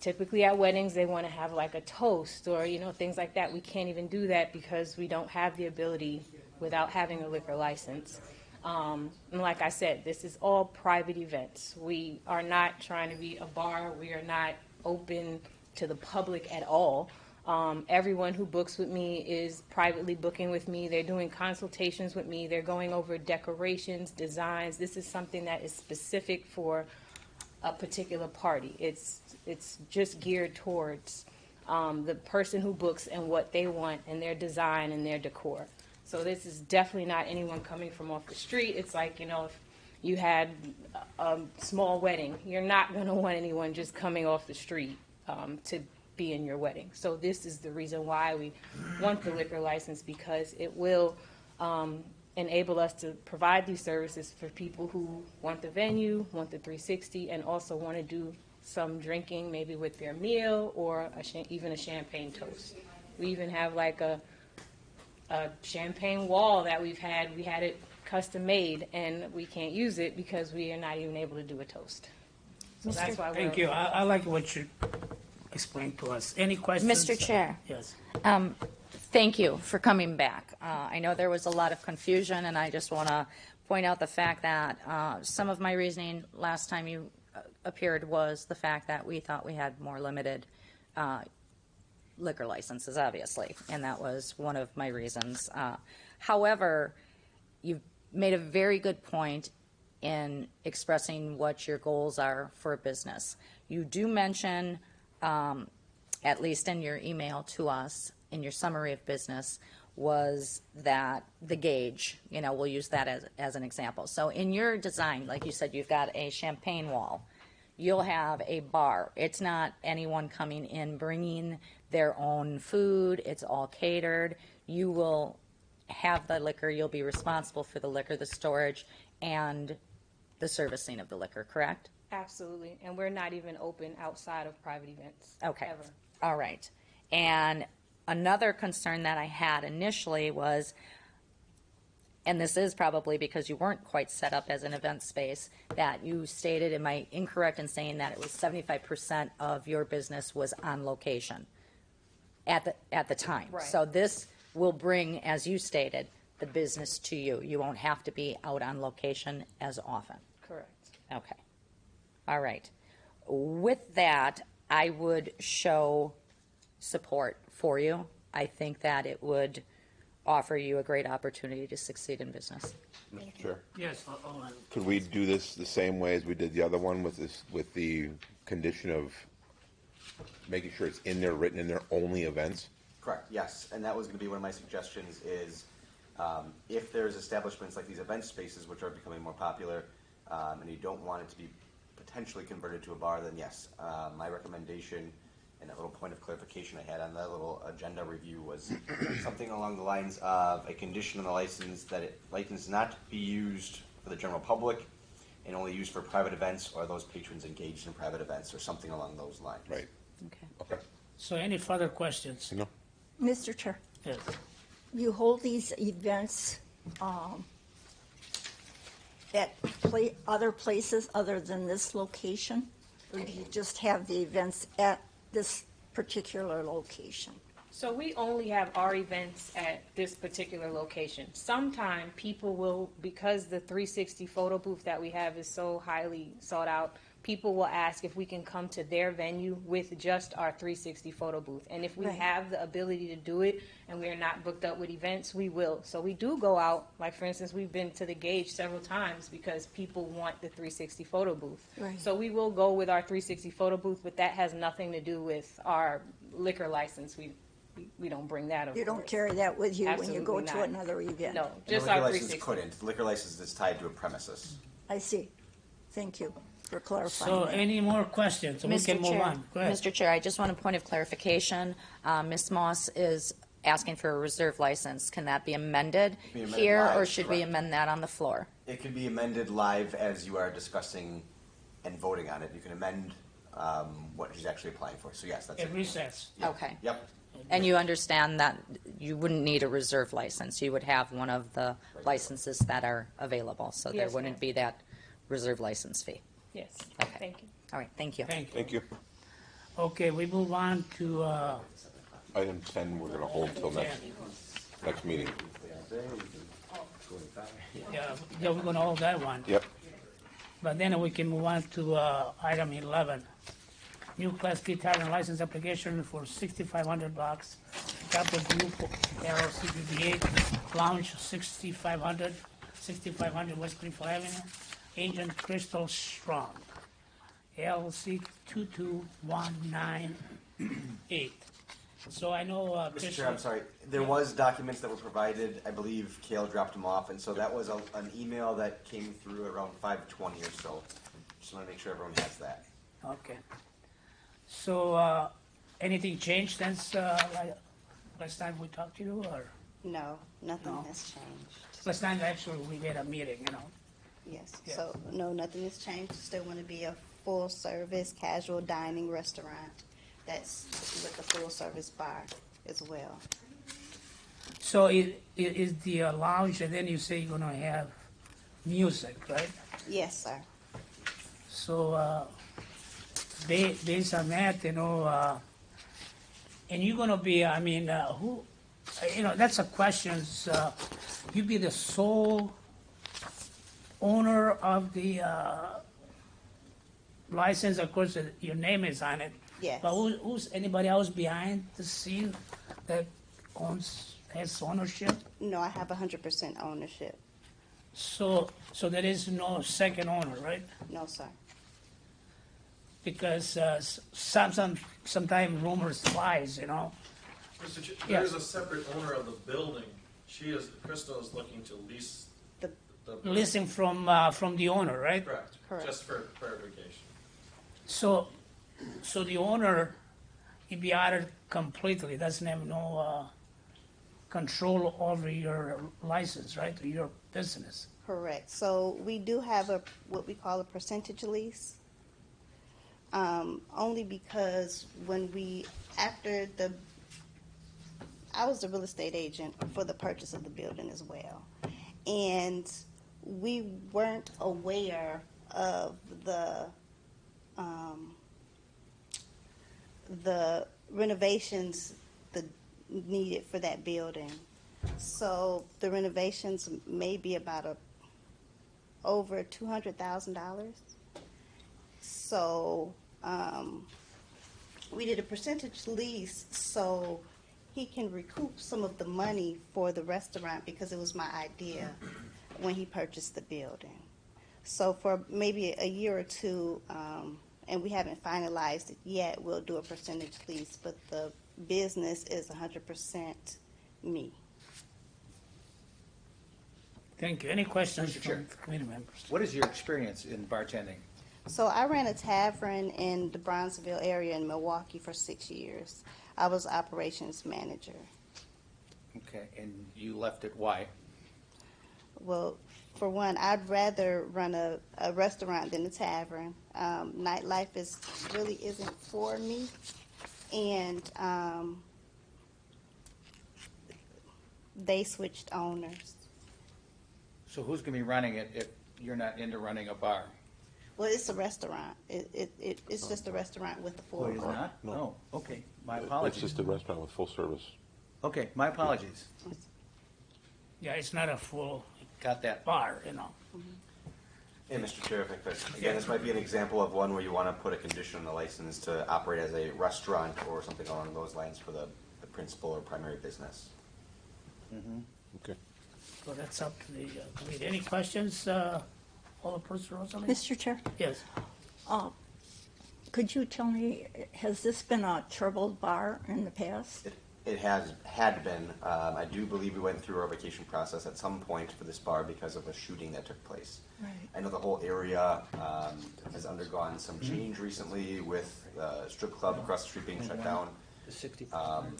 Speaker 13: typically at weddings they want to have like a toast or you know things like that. We can't even do that because we don't have the ability without having a liquor license. Um, and like I said, this is all private events. We are not trying to be a bar. We are not open to the public at all. Um, everyone who books with me is privately booking with me. They're doing consultations with me. They're going over decorations, designs. This is something that is specific for a particular party. It's it's just geared towards um, the person who books and what they want and their design and their decor. So this is definitely not anyone coming from off the street. It's like you know if you had a small wedding, you're not going to want anyone just coming off the street um, to be in your wedding. So this is the reason why we want the liquor license, because it will um, enable us to provide these services for people who want the venue, want the 360, and also want to do some drinking, maybe with their meal or a even a champagne toast. We even have like a, a champagne wall that we've had. We had it custom made, and we can't use it because we are not even able to do a toast. So that's why we're.
Speaker 1: Thank you. I, I like what you explained to us. Any questions?
Speaker 2: Mr. Chair.
Speaker 1: Yes.
Speaker 2: Um, Thank you for coming back. Uh, I know there was a lot of confusion, and I just want to point out the fact that uh, some of my reasoning last time you uh, appeared was the fact that we thought we had more limited uh, liquor licenses, obviously, and that was one of my reasons. Uh, However, you've made a very good point in expressing what your goals are for a business. You do mention, um, at least in your email to us, in your summary of business, was that the gauge, you know, we'll use that as, as an example. So in your design, like you said, you've got a champagne wall. You'll have a bar. It's not anyone coming in bringing their own food. It's all catered. You will have the liquor. You'll be responsible for the liquor, the storage, and the servicing of the liquor, correct?
Speaker 13: Absolutely, and we're not even open outside of private events.
Speaker 2: Okay.
Speaker 13: Ever.
Speaker 2: All right. And another concern that I had initially was, and this is probably because you weren't quite set up as an event space, that you stated, am I incorrect in saying that it was seventy-five percent of your business was on location at the, at the time?
Speaker 13: Right.
Speaker 2: So this will bring, as you stated, the business to you. You won't have to be out on location as often.
Speaker 13: Correct.
Speaker 2: Okay. All right. With that, I would show support for you. I think that it would offer you a great opportunity to succeed in business.
Speaker 4: Mr. Chair,
Speaker 1: Yes, hold- hold on.
Speaker 4: could we do this the same way as we did the other one with this, with the condition of making sure it's in there, written in there, only events?
Speaker 5: Correct, yes, and that was gonna be one of my suggestions is, um, if there's establishments like these event spaces, which are becoming more popular, um, and you don't want it to be potentially converted to a bar, then yes, uh, my recommendation, and a little point of clarification I had on that little agenda review was something along the lines of a condition on the license that it, license not be used for the general public and only used for private events or those patrons engaged in private events, or something along those lines.
Speaker 4: Right,
Speaker 2: Okay.
Speaker 4: okay.
Speaker 1: So any further questions?
Speaker 4: No?
Speaker 9: Mr. Chair,
Speaker 1: Yes.
Speaker 9: you hold these events um, at pla- other places other than this location? Or do you just have the events at this particular location?
Speaker 13: So we only have our events at this particular location. Sometime people will, because the 360 photo booth that we have is so highly sought out, people will ask if we can come to their venue with just our 360 photo booth. And if we
Speaker 9: Right.
Speaker 13: have the ability to do it and we are not booked up with events, we will. So we do go out, like for instance, we've been to the Gauge several times because people want the 360 photo booth.
Speaker 9: Right.
Speaker 13: So we will go with our 360 photo booth, but that has nothing to do with our liquor license. We, we- we don't bring that, of
Speaker 9: You don't
Speaker 13: course.
Speaker 9: carry that with you when you go
Speaker 13: Absolutely
Speaker 9: to another event?
Speaker 13: No,
Speaker 5: And the liquor
Speaker 13: our
Speaker 5: license couldn't, the liquor license is tied to a premises.
Speaker 9: I see. Thank you for clarifying
Speaker 1: So
Speaker 9: that.
Speaker 1: any more questions? We can move
Speaker 2: Chair,
Speaker 1: on. Go ahead.
Speaker 2: Mr. Chair, I just want a point of clarification. Uh, Ms. Moss is asking for a reserve license. Can that be amended
Speaker 5: Be amended
Speaker 2: here, or
Speaker 5: live,
Speaker 2: should we
Speaker 5: correct.
Speaker 2: amend that on the floor?
Speaker 5: It could be amended live as you are discussing and voting on it. You can amend um, what she's actually applying for. So yes, that's
Speaker 1: At
Speaker 5: it.
Speaker 1: recess.
Speaker 2: Okay.
Speaker 5: Yep.
Speaker 2: And you understand that you wouldn't need a reserve license. You would have one of the licenses that are available, so there
Speaker 13: Yes,
Speaker 2: wouldn't
Speaker 13: ma'am.
Speaker 2: be that reserve license fee.
Speaker 13: Yes,
Speaker 2: Okay.
Speaker 13: thank you.
Speaker 2: All right, thank you.
Speaker 1: Thank you.
Speaker 4: Thank you.
Speaker 1: Okay, we move on to, uh,
Speaker 4: Item ten, we're gonna hold till next, next meeting.
Speaker 1: yeah, yeah, we're gonna hold that one.
Speaker 4: Yep.
Speaker 1: But then we can move on to, uh, item eleven. New Class B tavern license application for sixty-five hundred bucks. Capital Group LLC DBA Lounge 6500, 6500 West Greenfield Avenue. Agent Crystal Strong. LLC two-two-one-nine-eight. So I know, uh,
Speaker 5: Mr.
Speaker 1: Crystal.
Speaker 5: Chair, I'm sorry. There was documents that were provided. I believe Kale dropped them off, and so that was a, an email that came through around five twenty or so. Just want to make sure everyone has that.
Speaker 1: Okay. So, uh, anything changed since, uh, like, last time we talked to you, or?
Speaker 14: No, nothing
Speaker 1: No.
Speaker 14: has changed.
Speaker 1: Last time, actually, we had a meeting, you know?
Speaker 14: Yes,
Speaker 1: Yeah.
Speaker 14: so, no, nothing has changed. Still want to be a full-service, casual dining restaurant that's with a full-service bar as well.
Speaker 1: So i- i- the uh, lounge, and then you say you're gonna have music, right?
Speaker 14: Yes, sir.
Speaker 1: So, uh, ba- based on that, you know, uh, and you're gonna be, I mean, uh, who, you know, that's a question, uh, you be the sole owner of the, uh, license, of course, uh, your name is on it.
Speaker 14: Yes.
Speaker 1: But who, who's, anybody else behind the scene that owns, has ownership?
Speaker 14: No, I have hundred percent ownership.
Speaker 1: So, so there is no second owner, right?
Speaker 14: No, sir.
Speaker 1: Because uh, s- some, some, sometimes rumors flies, you know?
Speaker 15: Mr. Chair,
Speaker 1: Yeah.
Speaker 15: there's a separate owner of the building. She is, Crystal is looking to lease
Speaker 14: The,
Speaker 15: the.
Speaker 1: Leasing from, uh, from the owner, right?
Speaker 15: Correct,
Speaker 14: Correct.
Speaker 15: just for clarification.
Speaker 1: So, so the owner, he be out of completely, doesn't have no, uh, control over your license, right, or your business?
Speaker 14: correct. So we do have a, what we call a percentage lease. Um, only because when we, after the, I was the real estate agent for the purchase of the building as well. And we weren't aware of the, um, the renovations the needed for that building. So the renovations may be about a, over two hundred thousand dollars. So, um, we did a percentage lease so he can recoup some of the money for the restaurant because it was my idea when he purchased the building. So for maybe a year or two, um, and we haven't finalized it yet, we'll do a percentage lease, but the business is hundred percent me.
Speaker 1: Thank you. Any questions
Speaker 7: Mr. Chair.
Speaker 1: from committee members?
Speaker 7: What is your experience in bartending?
Speaker 14: So I ran a tavern in the Bronzeville area in Milwaukee for six years. I was operations manager.
Speaker 7: Okay, and you left it, why?
Speaker 14: Well, for one, I'd rather run a, a restaurant than a tavern. Um, nightlife is really isn't for me, and um, they switched owners.
Speaker 7: So who's gonna be running it if you're not into running a bar?
Speaker 14: Well, it's a restaurant. It, it, it it's just a restaurant with a
Speaker 7: Oh,
Speaker 14: full.
Speaker 7: it's not?
Speaker 4: No.
Speaker 7: Oh, okay, my apologies.
Speaker 4: It's
Speaker 7: apologies.
Speaker 4: just a restaurant with full service.
Speaker 7: Okay, my apologies.
Speaker 1: Yeah, it's not a full
Speaker 7: Got that.
Speaker 1: bar, you know?
Speaker 5: Hey, Mr. Chair, if I could, again, this might be an example of one where you want to put a condition on the license to operate as a restaurant or something along those lines for the, the principal or primary business.
Speaker 4: Okay.
Speaker 1: So that's up to the uh, committee. Any questions, uh, Alderperson Rosalie?
Speaker 9: Mr. Chair,
Speaker 1: Yes.
Speaker 9: uh, could you tell me, has this been a troubled bar in the past?
Speaker 5: It, it has, had been, um, I do believe we went through our vacation process at some point for this bar because of a shooting that took place.
Speaker 9: Right.
Speaker 5: I know the whole area, um, has undergone some change recently with the strip club across the street being shut down.
Speaker 7: The sixty
Speaker 5: Um,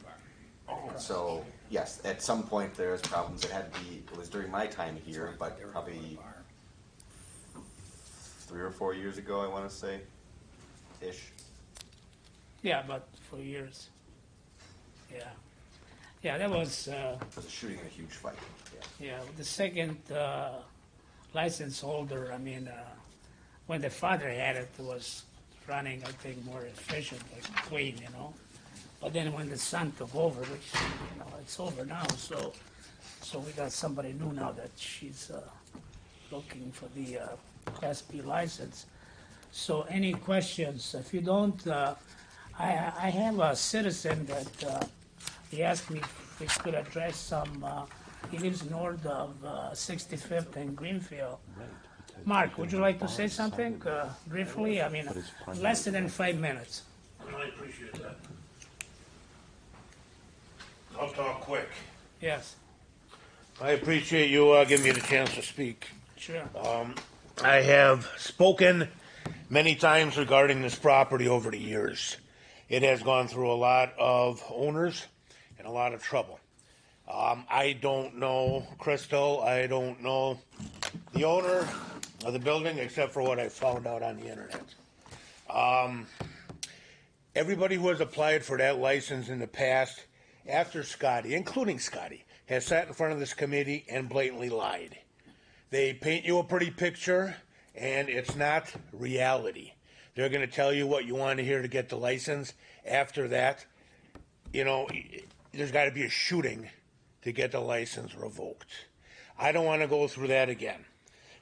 Speaker 5: So, yes, at some point there was problems. It had to be, it was during my time here, but probably three or four years ago, I want to say, ish.
Speaker 1: Yeah, but for years. Yeah. Yeah, that was, uh,
Speaker 5: was a shooting and a huge fight, yeah.
Speaker 1: yeah, the second, uh, license holder, I mean, uh, when the father had it, it was running, I think, more efficient, like clean, you know? But then when the son took over, which, you know, it's over now, so, so we got somebody new now that she's, uh, looking for the, uh, Class B license. So any questions? If you don't, uh, I, I have a citizen that, uh, he asked me if we could address some, uh, he lives north of, uh, Sixty-fifth and Greenfield. Mark, would you like to say something, uh, briefly? I mean, less than five minutes.
Speaker 16: I appreciate that. I'll talk quick.
Speaker 1: Yes,
Speaker 16: I appreciate you uh, giving me the chance to speak.
Speaker 1: sure.
Speaker 16: Um, I have spoken many times regarding this property over the years, It has gone through a lot of owners and a lot of trouble. Um, I don't know Crystal. I don't know the owner of the building except for what I found out on the internet. Um, everybody who has applied for that license in the past, after Scotty, including Scotty, has sat in front of this committee and blatantly lied. They paint you a pretty picture, and it's not reality. They're going to tell you what you want to hear to get the license. After that, you know, there's got to be a shooting to get the license revoked. I don't want to go through that again.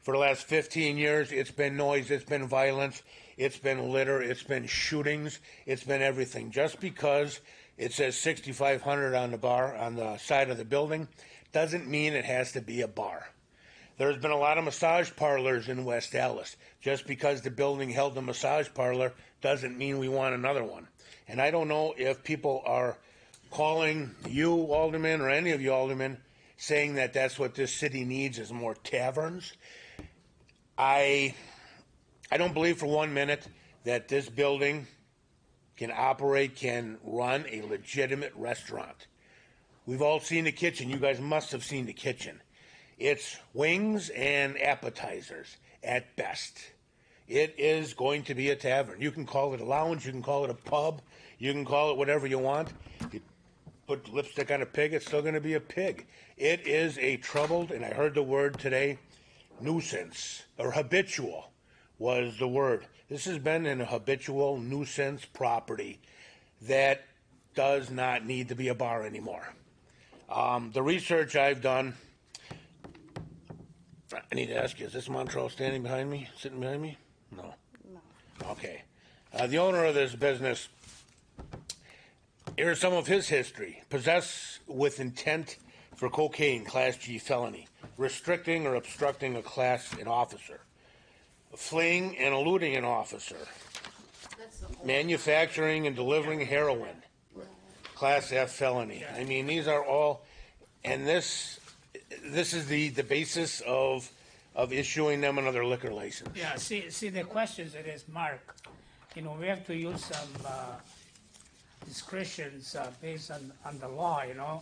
Speaker 16: For the last 15 years, it's been noise, it's been violence, it's been litter, it's been shootings, it's been everything. Just because it says 6,500 on the bar on the side of the building doesn't mean it has to be a bar. There's been a lot of massage parlors in West Allis. Just because the building held a massage parlor doesn't mean we want another one. And I don't know if people are calling you, Alderman, or any of you aldermen, saying that that's what this city needs is more taverns. I, I don't believe for one minute that this building can operate, can run a legitimate restaurant. We've all seen the kitchen. You guys must have seen the kitchen. It's wings and appetizers at best. It is going to be a tavern. You can call it a lounge, you can call it a pub, you can call it whatever you want. Put lipstick on a pig, it's still going to be a pig. It is a troubled, and I heard the word today, nuisance or habitual was the word. This has been an habitual nuisance property that does not need to be a bar anymore. Um, the research I've done, I need to ask you, is this Montreal standing behind me, sitting behind me? No. Okay. Uh, the owner of this business, here's some of his history. Possess with intent for cocaine, Class G felony. Restricting or obstructing a class an officer. Fleeing and eluding an officer. Manufacturing and delivering heroin. Class F felony. I mean, these are all, and this, this is the, the basis of, of issuing them another liquor license.
Speaker 1: Yeah, see, see, the questions it is, Mark, you know, we have to use some, uh, discretions, uh, based on, on the law, you know?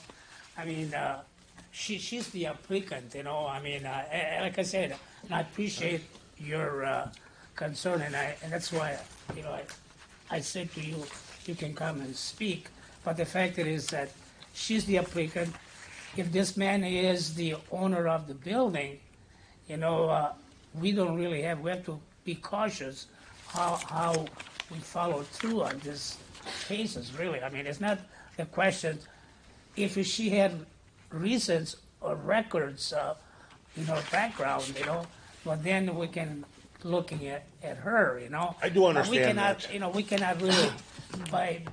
Speaker 1: I mean, uh, she, she's the applicant, you know, I mean, uh, like I said, I appreciate your, uh, concern, and I, and that's why, you know, I, I said to you, you can come and speak, but the fact is that she's the applicant. If this man is the owner of the building, you know, uh, we don't really have, we have to be cautious how, how we follow through on these cases, really. I mean, it's not the question, if she had reasons or records, uh, you know, background, you know, but then we can looking at, at her, you know.
Speaker 16: I do understand
Speaker 1: But we cannot,
Speaker 16: that.
Speaker 1: You know, we cannot really, by,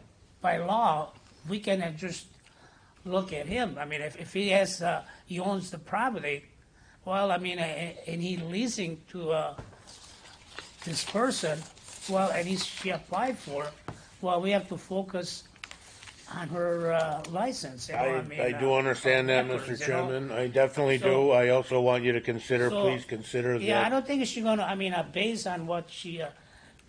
Speaker 1: by law, we cannot just look at him. I mean, if, if he has, uh, he owns the property, well, I mean, uh, and he leasing to, uh, this person, well, and he's, she applied for, well, we have to focus on her, uh, license, you know, I mean.
Speaker 16: I do
Speaker 1: uh,
Speaker 16: understand that, Mr.
Speaker 1: you know.
Speaker 16: Chairman. I definitely do.
Speaker 1: So-
Speaker 16: I also want you to consider,
Speaker 1: So,
Speaker 16: please consider
Speaker 1: Yeah, I
Speaker 16: that.
Speaker 1: don't think she's gonna, I mean, uh, based on what she, uh,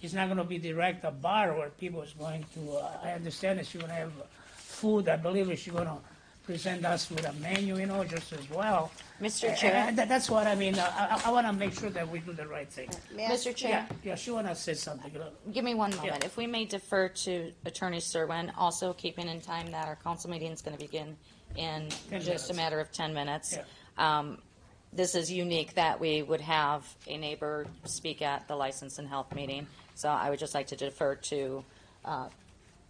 Speaker 1: it's not gonna be direct a bar where people is going to, uh, I understand that she's gonna have food, I believe she's gonna present us with a menu, you know, just as well.
Speaker 2: Mr. Chair?
Speaker 1: and that- that's what I mean, uh, I, I wanna make sure that we do the right thing.
Speaker 14: May I-
Speaker 2: Mr. Chair?
Speaker 1: Yeah, yeah, she wanna say something, look.
Speaker 2: Give me one moment.
Speaker 1: Yeah.
Speaker 2: If we may defer to Attorney Serwin, also keeping in time that our council meeting is going to begin in
Speaker 1: Ten
Speaker 2: just
Speaker 1: minutes.
Speaker 2: a matter of 10 minutes.
Speaker 1: Yeah.
Speaker 2: Um, This is unique that we would have a neighbor speak at the License and Health meeting. So I would just like to defer to uh,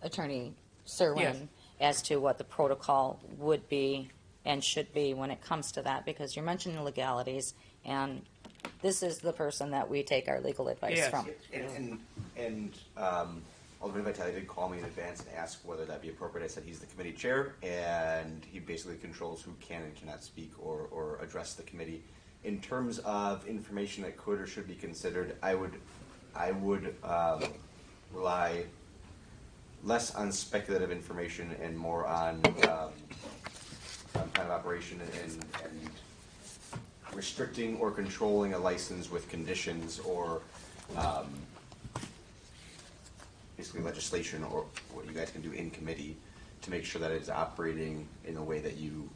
Speaker 2: Attorney
Speaker 1: Yes.
Speaker 2: Serwin as to what the protocol would be and should be when it comes to that, because you're mentioning legalities, and this is the person that we take our legal advice
Speaker 1: Yes.
Speaker 2: from.
Speaker 5: And, and, and um, Alderman Vitale did call me in advance and ask whether that'd be appropriate. I said he's the committee chair, and he basically controls who can and cannot speak or, or address the committee. In terms of information that could or should be considered, I would, I would um, rely less on speculative information and more on, um, on kind of operation and, and restricting or controlling a license with conditions or um, basically legislation or what you guys can do in committee to make sure that it's operating in the way that you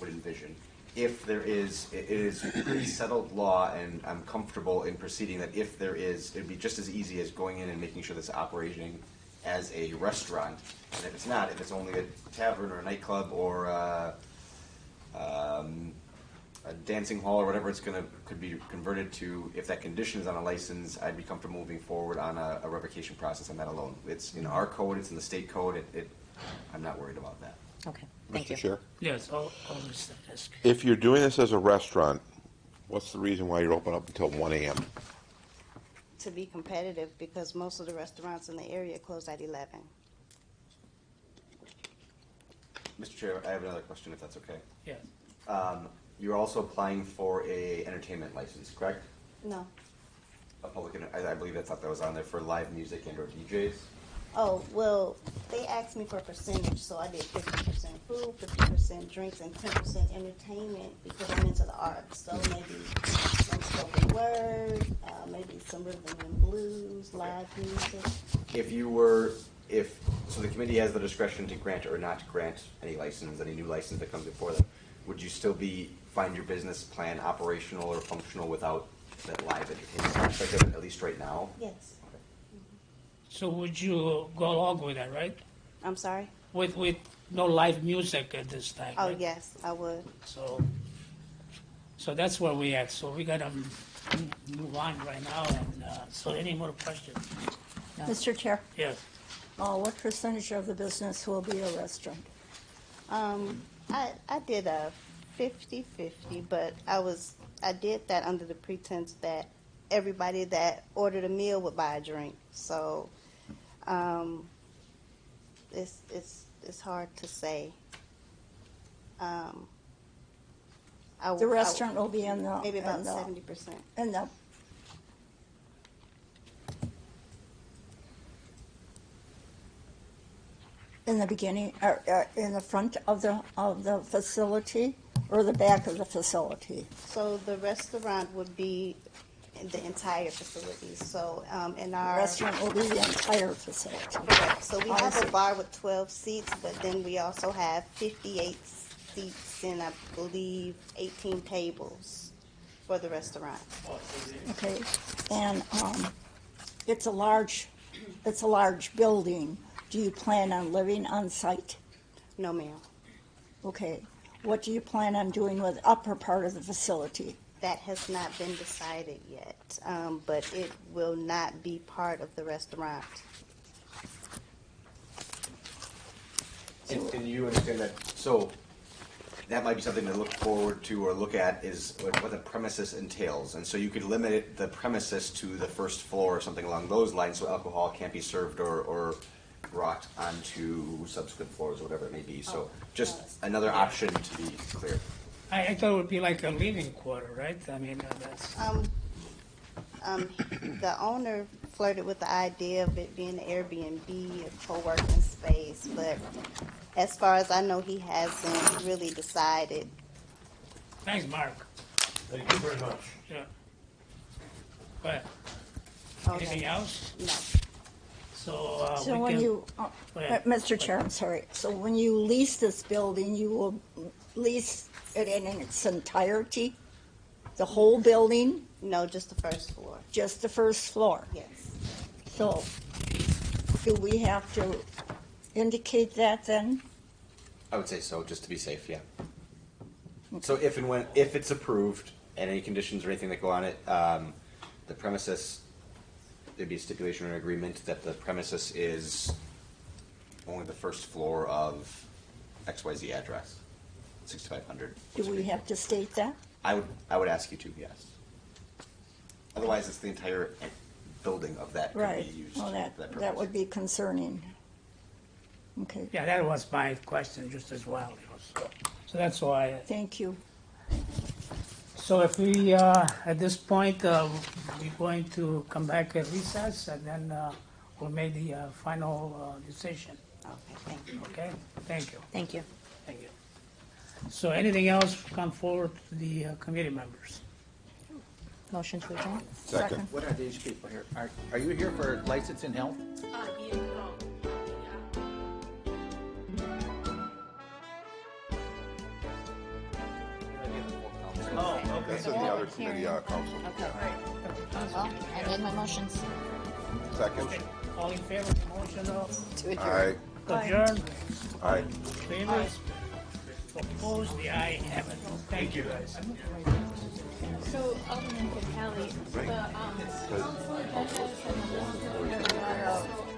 Speaker 5: would envision. If there is, it is pretty settled law, and I'm comfortable in proceeding that if there is, it'd be just as easy as going in and making sure this operating as a restaurant. And if it's not, if it's only a tavern or a nightclub or uh um, a dancing hall or whatever it's gonna, could be converted to, if that condition is on a license, I'd be comfortable moving forward on a, a revocation process on that alone. It's in our code, it's in the state code, it, it, I'm not worried about that.
Speaker 2: Okay, thank you.
Speaker 4: Mr. Chair,
Speaker 1: Yes, all, all this, that's,
Speaker 4: if you're doing this as a restaurant, what's the reason why you're open up until one AM?
Speaker 14: To be competitive, because most of the restaurants in the area close at eleven.
Speaker 5: Mr. Chair, I have another question if that's okay.
Speaker 1: yes.
Speaker 5: Um, you're also applying for a entertainment license, correct?
Speaker 14: No.
Speaker 5: A public, I, I believe that's what that was on there for live music and or DJs.
Speaker 14: Oh, well, they asked me for a percentage, so I did fifty percent food, fifty percent drinks, and ten percent entertainment, because I'm into the arts, so maybe some spoken word, uh, maybe some rhythm and blues, live music.
Speaker 5: If you were, if, so the committee has the discretion to grant or not grant any license, any new license that comes before them, would you still be, find your business plan operational or functional without that live entertainment aspect of it, at least right now?
Speaker 14: Yes.
Speaker 1: So would you go along with that, right?
Speaker 14: I'm sorry?
Speaker 1: With, with no live music at this time?
Speaker 14: Oh,
Speaker 1: right?
Speaker 14: yes, I would.
Speaker 1: So, so that's where we at. So we gotta m- move on right now. And uh, so, any more questions? No.
Speaker 9: Mr. Chair,
Speaker 1: Yes.
Speaker 9: uh, what percentage of the business will be a restaurant?
Speaker 14: Um, I, I did a 50-50, but I was, I did that under the pretense that everybody that ordered a meal would buy a drink. So, um, it's, it's, it's hard to say. Um, I-
Speaker 9: The
Speaker 14: I-
Speaker 9: restaurant will be in the.
Speaker 14: Maybe about
Speaker 9: in the-
Speaker 14: seventy percent.
Speaker 9: In the, in the beginning, or, or in the front of the, of the facility, or the back of the facility?
Speaker 14: So the restaurant would be the entire facility, so, um, in our.
Speaker 9: restaurant will be the entire facility.
Speaker 14: Correct, so we
Speaker 9: I
Speaker 14: have a
Speaker 9: see.
Speaker 14: bar with twelve seats, but then we also have fifty-eight seats and I believe eighteen tables for the restaurant.
Speaker 9: Okay, and, um, it's a large, it's a large building. Do you plan on living on site?
Speaker 14: No, ma'am.
Speaker 9: Okay, what do you plan on doing with the upper part of the facility?
Speaker 14: That has not been decided yet, um, but it will not be part of the restaurant.
Speaker 5: And, and you understand that, so that might be something to look forward to or look at is what the premises entails. And so you could limit it, the premises to the first floor or something along those lines, so alcohol can't be served or, or brought onto subsequent floors or whatever it may be. So just another option to be clear.
Speaker 1: I, I thought it would be like a living quarter, right? I mean, uh, that's,
Speaker 14: Um, um, the owner flirted with the idea of it being an Airbnb, a co-working space, but as far as I know, he hasn't really decided.
Speaker 1: thanks, Mark.
Speaker 16: Thank you very much.
Speaker 1: Yeah. But,
Speaker 14: Okay.
Speaker 1: anything else?
Speaker 14: No.
Speaker 1: So, uh,
Speaker 9: So
Speaker 1: we
Speaker 9: when
Speaker 1: can-
Speaker 9: you, uh,
Speaker 1: Go ahead.
Speaker 9: Mr. Chair, I'm sorry, so when you lease this building, you will lease it in its entirety? The whole building,
Speaker 14: No, just the first floor.
Speaker 9: just the first floor?
Speaker 14: Yes.
Speaker 9: So, do we have to indicate that then?
Speaker 5: I would say so, just to be safe, yeah. So if and when, if it's approved, and any conditions or anything that go on it, um, the premises, there'd be a stipulation or an agreement that the premises is only the first floor of XYZ address, sixty-five hundred.
Speaker 9: Do we have to state that?
Speaker 5: I would, I would ask you to, yes. Otherwise, it's the entire building of that could
Speaker 9: Right,
Speaker 5: be used
Speaker 9: well,
Speaker 5: for
Speaker 9: that,
Speaker 5: that
Speaker 9: that
Speaker 5: purpose.
Speaker 9: would be concerning. Okay,
Speaker 1: Yeah, that was my question just as well, so, so that's why.
Speaker 9: thank you.
Speaker 1: So if we, uh, at this point, uh, we're going to come back at recess and then, uh, we'll make the, uh, final, uh, decision,
Speaker 14: Okay, thank you.
Speaker 1: okay?
Speaker 2: Thank you.
Speaker 1: thank you. So anything else come forward to the uh, committee members?
Speaker 2: Motion to adjourn?
Speaker 4: Second.
Speaker 7: What are these people here? Are, are you here for license and health?
Speaker 15: Oh, okay.
Speaker 4: This is the other committee, uh, council.
Speaker 2: Okay. Well, I made my motions.
Speaker 4: Second.
Speaker 1: All in favor of the motion of
Speaker 2: To
Speaker 4: Aye.
Speaker 1: adjourn?
Speaker 4: Aye.
Speaker 1: Favors? Opposed? The aye have it. Thank you, guys.
Speaker 3: So, Alderman Kelly, the, um, council that has a lot of